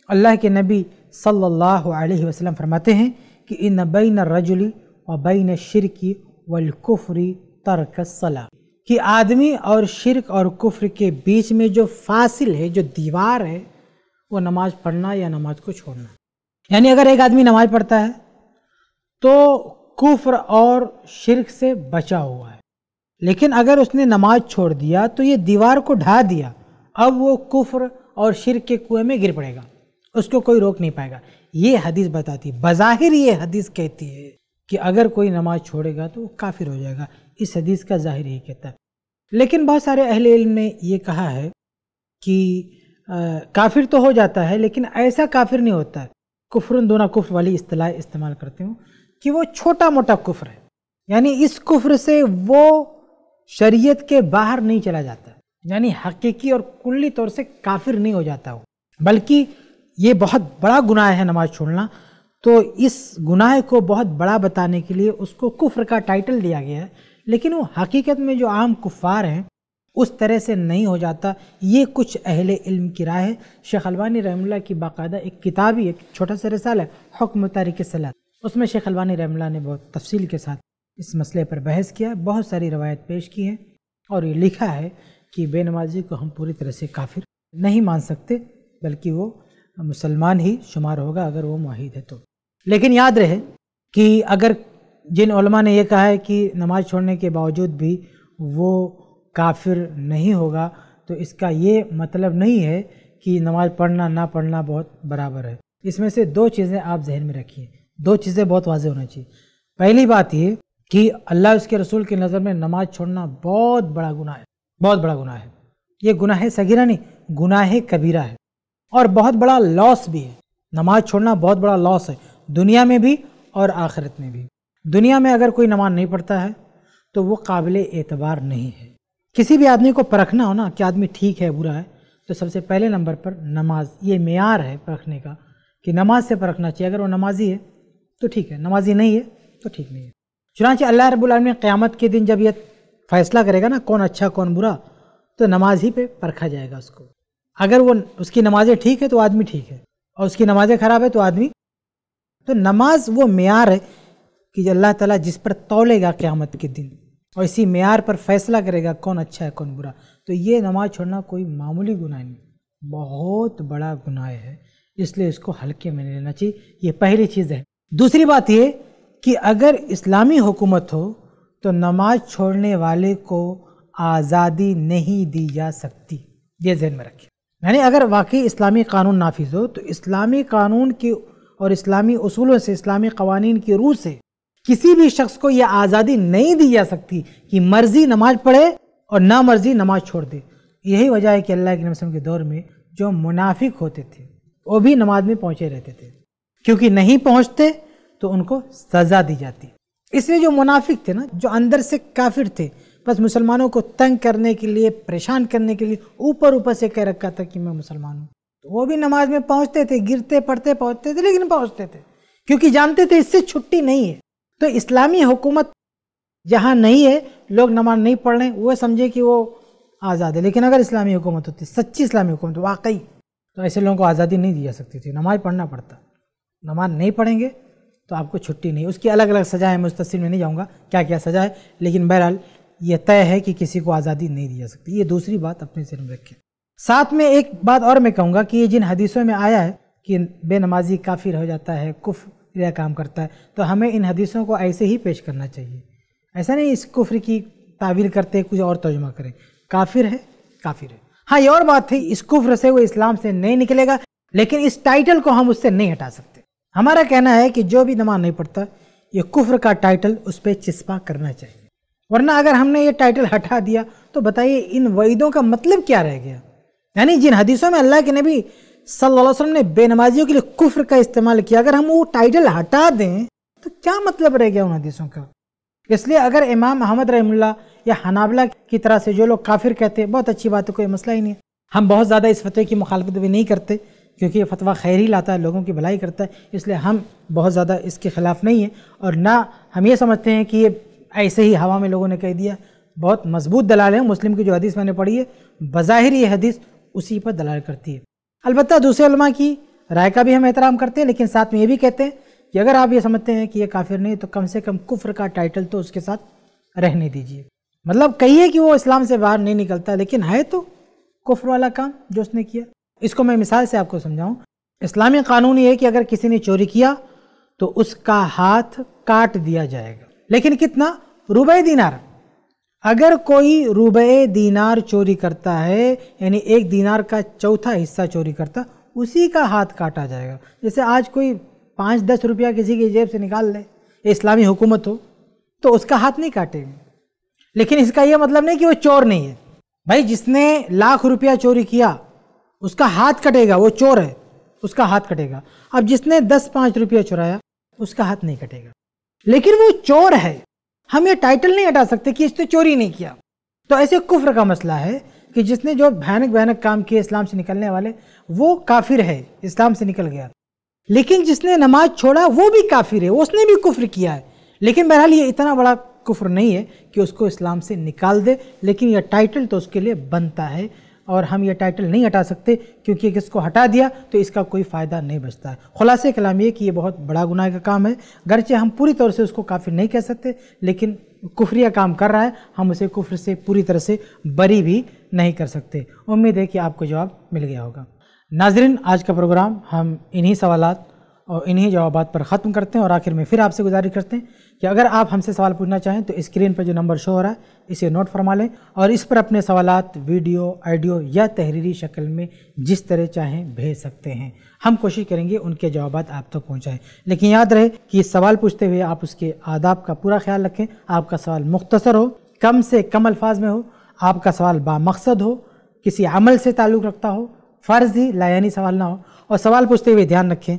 अल्लाह के नबी सल्लल्लाहु अलैहि वसल्लम फरमाते हैं कि इन बैन रजुली व बैन शिरकी वलकुफरी तर्क सला। कि आदमी और शिरक और कुफ्र के बीच में जो फासिल है, जो दीवार है वो नमाज़ पढ़ना या नमाज़ को छोड़ना। यानी अगर एक आदमी नमाज़ पढ़ता है तो कुफ्र और शिरक से बचा हुआ है। लेकिन अगर उसने नमाज़ छोड़ दिया तो ये दीवार को ढा दिया, अब वो कुफ्र और शिरक के कुएँ में गिर पड़ेगा। उसको कोई रोक नहीं पाएगा। ये हदीस बताती है बज़ाहिर ये हदीस कहती है कि अगर कोई नमाज़ छोड़ेगा तो वो काफिर हो जाएगा। इस हदीस का ज़ाहिर यही कहता है। लेकिन बहुत सारे अहले इल्म ने ये कहा है कि काफिर तो हो जाता है, लेकिन ऐसा काफिर नहीं होता। है कुफरन दोना कुफ वाली इस्तलाह इस्तेमाल करती हूँ कि वो छोटा मोटा कुफ्र है। यानी इस कुफ्र से वो शरीयत के बाहर नहीं चला जाता। यानी हकीकी और कुल्ली तौर से काफिर नहीं हो जाता वो। बल्कि ये बहुत बड़ा गुनाह है नमाज़ छोड़ना। तो इस गुनाह को बहुत बड़ा बताने के लिए उसको कुफ्र का टाइटल दिया गया है। लेकिन वो हकीकत में जो आम कुफ़ार हैं उस तरह से नहीं हो जाता। ये कुछ अहले इल्म की राय है। शेख अलवानी रहमुल्ला की बाकायदा एक किताब ही, एक छोटा सा रसाल है, हुक्म तारिक सलात। उसमें शेख अलवानी रहमुल्ला ने बहुत तफसील के साथ इस मसले पर बहस किया, बहुत सारी रवायत पेश की हैं और ये लिखा है कि बेनमाजी को हम पूरी तरह से काफिर नहीं मान सकते, बल्कि वो मुसलमान ही शुमार होगा अगर वो माहिद है तो। लेकिन याद रहे कि अगर जिन ने यह कहा है कि नमाज़ छोड़ने के बावजूद भी वो काफिर नहीं होगा। तो इसका ये मतलब नहीं है कि नमाज़ पढ़ना, ना पढ़ना बहुत बराबर है। इसमें से दो चीज़ें आप जहन में रखिए। दो चीज़ें बहुत वाजे होना चाहिए। पहली बात ये कि अल्लाह उसके रसूल की नज़र में नमाज़ छोड़ना बहुत बड़ा गुनाह है। बहुत बड़ा गुनाह है। ये गुनाह सगीरा नहीं, गुनाह कबीरा है। और बहुत बड़ा लॉस भी है। नमाज़ छोड़ना बहुत बड़ा लॉस है। दुनिया में भी और आखिरत में भी। दुनिया में अगर कोई नमाज़ नहीं पढ़ता है तो वो काबिल एतबार नहीं है। किसी भी आदमी को परखना हो ना कि आदमी ठीक है, बुरा है तो सबसे पहले नंबर पर नमाज़, ये मैार है परखने का कि नमाज़ से परखना चाहिए। अगर वो नमाजी है तो ठीक है, नमाजी नहीं है तो ठीक नहीं है। चुनाचे अल्लाह रबुल्म ने क़्यामत के दिन जब यह फैसला करेगा ना, कौन अच्छा कौन बुरा तो नमाज़ ही पे परखा जाएगा उसको। अगर वो उसकी नमाज़ें ठीक है तो आदमी ठीक है, और उसकी नमाज़ें ख़राब है तो आदमी तो नमाज़ वो मैार है कि अल्लाह ताला जिस पर तोलेगा क़्यामत के दिन। और इसी मैार पर फैसला करेगा कौन अच्छा है, कौन बुरा। तो ये नमाज़ छोड़ना कोई मामूली गुनाह नहीं, बहुत बड़ा गुनाह है। इसलिए इसको हल्के में लेना चाहिए, ये पहली चीज़ है। दूसरी बात ये कि अगर इस्लामी हुकूमत हो तो नमाज़ छोड़ने वाले को आज़ादी नहीं दी जा सकती, ये जहन में रखिए। यानी अगर वाकई इस्लामी कानून नाफिज हो तो इस्लामी कानून की और इस्लामी असूलों से, इस्लामी कवानीन की रूह से किसी भी शख्स को यह आज़ादी नहीं दी जा सकती कि मर्ज़ी नमाज़ पढ़े और ना मर्ज़ी नमाज़ छोड़ दे। यही वजह है कि अल्लाह के नबी के दौर में जो मुनाफिक होते थे, वो भी नमाज़ में पहुँचे रहते थे। क्योंकि नहीं पहुँचते तो उनको सज़ा दी जाती। इसलिए जो मुनाफिक थे ना, जो अंदर से काफिर थे, बस मुसलमानों को तंग करने के लिए, परेशान करने के लिए ऊपर ऊपर से कह रखा था कि मैं मुसलमान हूँ। तो वो भी नमाज़ में पहुँचते थे, गिरते, पढ़ते, पहुँचते थे, लेकिन पहुँचते थे। क्योंकि जानते थे इससे छुट्टी नहीं है। तो इस्लामी हुकूमत जहाँ नहीं है, लोग नमाज़ नहीं पढ़ रहे वो समझे कि वो आज़ाद है। लेकिन अगर इस्लामी हुकूमत होती, सच्ची इस्लामी हुकूमत, वाकई तो ऐसे लोगों को आज़ादी नहीं दी जा सकती थी। नमाज़ पढ़ना पड़ता। नमाज़ नहीं पढ़ेंगे तो आपको छुट्टी नहीं। उसकी अलग अलग सज़ा है मैं उस तस्वीर में नहीं जाऊँगा क्या क्या सज़ा है, लेकिन बहरहाल ये तय है कि किसी को आज़ादी नहीं दी जा सकती। ये दूसरी बात अपने सिर में रखें। साथ में एक बात और मैं कहूँगा कि ये जिन हदीसों में आया है कि बेनमाजी काफिर हो जाता है, कुफ या काम करता है। तो हमें इन हदीसों को ऐसे ही पेश करना चाहिए। ऐसा नहीं इस कुफ्र की तावील करते, कुछ और तर्जमा करें। काफिर है काफिर है। हाँ ये और बात थी, इस कुफ्र से वो इस्लाम से नहीं निकलेगा, लेकिन इस टाइटल को हम उससे नहीं हटा सकते। हमारा कहना है कि जो भी नमाज़ नहीं पढ़ता, ये कुफ्र का टाइटल उस पर चिस्पा करना चाहिए। वरना अगर हमने ये टाइटल हटा दिया तो बताइए इन वईदों का मतलब क्या रह गया? यानी जिन हदीसों में अल्लाह के नबी सल्लल्लाहु अलैहि वसल्लम ने बेनमाजियों के लिए कुफ्र का इस्तेमाल किया। अगर हम वो टाइटल हटा दें तो क्या मतलब रह गया उन हदीसों का? इसलिए अगर इमाम अहमद रहमुल्ला या हनाबला की तरह से जो लोग काफिर कहते हैं, बहुत अच्छी बात है, कोई मसला ही नहीं। हम बहुत ज़्यादा इस फतवे की मुखालफत भी नहीं करते, क्योंकि ये फतवा खैर ही लाता है, लोगों की भलाई करता है, इसलिए हम बहुत ज़्यादा इसके ख़िलाफ़ नहीं हैं। और ना हम ये समझते हैं कि ये ऐसे ही हवा में लोगों ने कह दिया। बहुत मज़बूत दलाल है, मुस्लिम की जो हदीस मैंने पढ़ी है, बज़ाहिर ये हदीस उसी पर दलाल करती है। अलबत्त दूसरे उलमा की राय का भी हम एहतराम करते हैं, लेकिन साथ में ये भी कहते हैं कि अगर आप ये समझते हैं कि ये काफिर नहीं तो कम से कम कुफ्र का टाइटल तो उसके साथ रहने दीजिए। मतलब कहिए कि वो इस्लाम से बाहर नहीं निकलता, लेकिन है तो कुफ्र वाला काम जो उसने किया। इसको मैं मिसाल से आपको समझाऊं। इस्लामी कानून ये है कि अगर किसी ने चोरी किया तो उसका हाथ काट दिया जाएगा। लेकिन कितना? रुबे दीनार। अगर कोई रुबे दीनार चोरी करता है, यानी एक दीनार का चौथा हिस्सा चोरी करता, उसी का हाथ काटा जाएगा। जैसे आज कोई पाँच दस रुपया किसी की जेब से निकाल ले इस्लामी हुकूमत हो तो उसका हाथ नहीं काटेंगे। लेकिन इसका यह मतलब नहीं कि वो चोर नहीं है। भाई, जिसने लाख रुपया चोरी किया, उसका हाथ कटेगा, वो चोर है, उसका हाथ कटेगा। अब जिसने दस पाँच रुपया चुराया, उसका हाथ नहीं कटेगा। लेकिन वो चोर है। हम ये टाइटल नहीं हटा सकते कि इसने चोरी नहीं किया। तो ऐसे कुफ्र का मसला है कि जिसने जो भयानक भयानक काम किए इस्लाम से निकलने वाले, वो काफिर है, इस्लाम से निकल गया। लेकिन जिसने नमाज़ छोड़ा, वो भी काफिर है, उसने भी कुफ्र किया है। लेकिन बहरहाल ये इतना बड़ा कुफ्र नहीं है कि उसको इस्लाम से निकाल दे, लेकिन यह टाइटल तो उसके लिए बनता है। और हम ये टाइटल नहीं हटा सकते, क्योंकि इसको हटा दिया तो इसका कोई फ़ायदा नहीं बचता। है खुलासे कलाम ये कि ये बहुत बड़ा गुनाह का काम है। गरचे हम पूरी तौर से उसको काफ़ी नहीं कह सकते, लेकिन कुफरिया काम कर रहा है, हम उसे कुफर से पूरी तरह से बरी भी नहीं कर सकते। उम्मीद है कि आपको जवाब मिल गया होगा। नाजरीन, आज का प्रोग्राम, हम इन्हीं सवालत और इन्हीं जवाब पर ख़त्म करते हैं और आखिर में फिर आपसे गुजारिश करते हैं कि अगर आप हमसे सवाल पूछना चाहें तो स्क्रीन पर जो नंबर शो हो रहा है, इसे नोट फरमा लें और इस पर अपने सवाल वीडियो ऑडियो या तहरीरी शक्ल में जिस तरह चाहें भेज सकते हैं। हम कोशिश करेंगे उनके जवाब आप तक तो पहुँचाएँ। लेकिन याद रहे कि सवाल पूछते हुए आप उसके आदाब का पूरा ख्याल रखें। आपका सवाल मुख्तसर हो, कम से कम अल्फाज में हो, आपका सवाल बामकसद हो, किसी अमल से ताल्लुक़ रखता हो, फ़र्ज़ ही लायानी सवाल ना हो। और सवाल पूछते हुए ध्यान रखें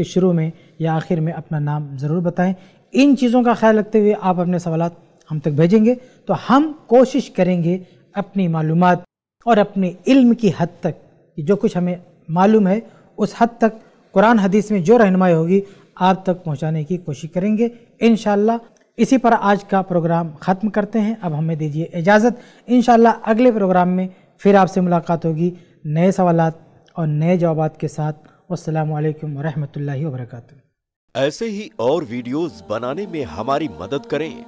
कि शुरू में या आखिर में अपना नाम ज़रूर बताएँ। इन चीज़ों का ख्याल रखते हुए आप अपने सवाल हम तक भेजेंगे। तो हम कोशिश करेंगे अपनी मालूम और अपने इल्म की हद तक कि जो कुछ हमें मालूम है, उस हद तक कुरान हदीस में जो रहनमाई होगी, आप तक पहुँचाने की कोशिश करेंगे। इन इसी पर आज का प्रोग्राम ख़त्म करते हैं। अब हमें दीजिए इजाज़त। इन अगले प्रोग्राम में फिर आपसे मुलाकात होगी। नए सवाल और नए जवाब के साथ अल्लाम वरहमल वर्का ऐसे ही और वीडियोस बनाने में हमारी मदद करें।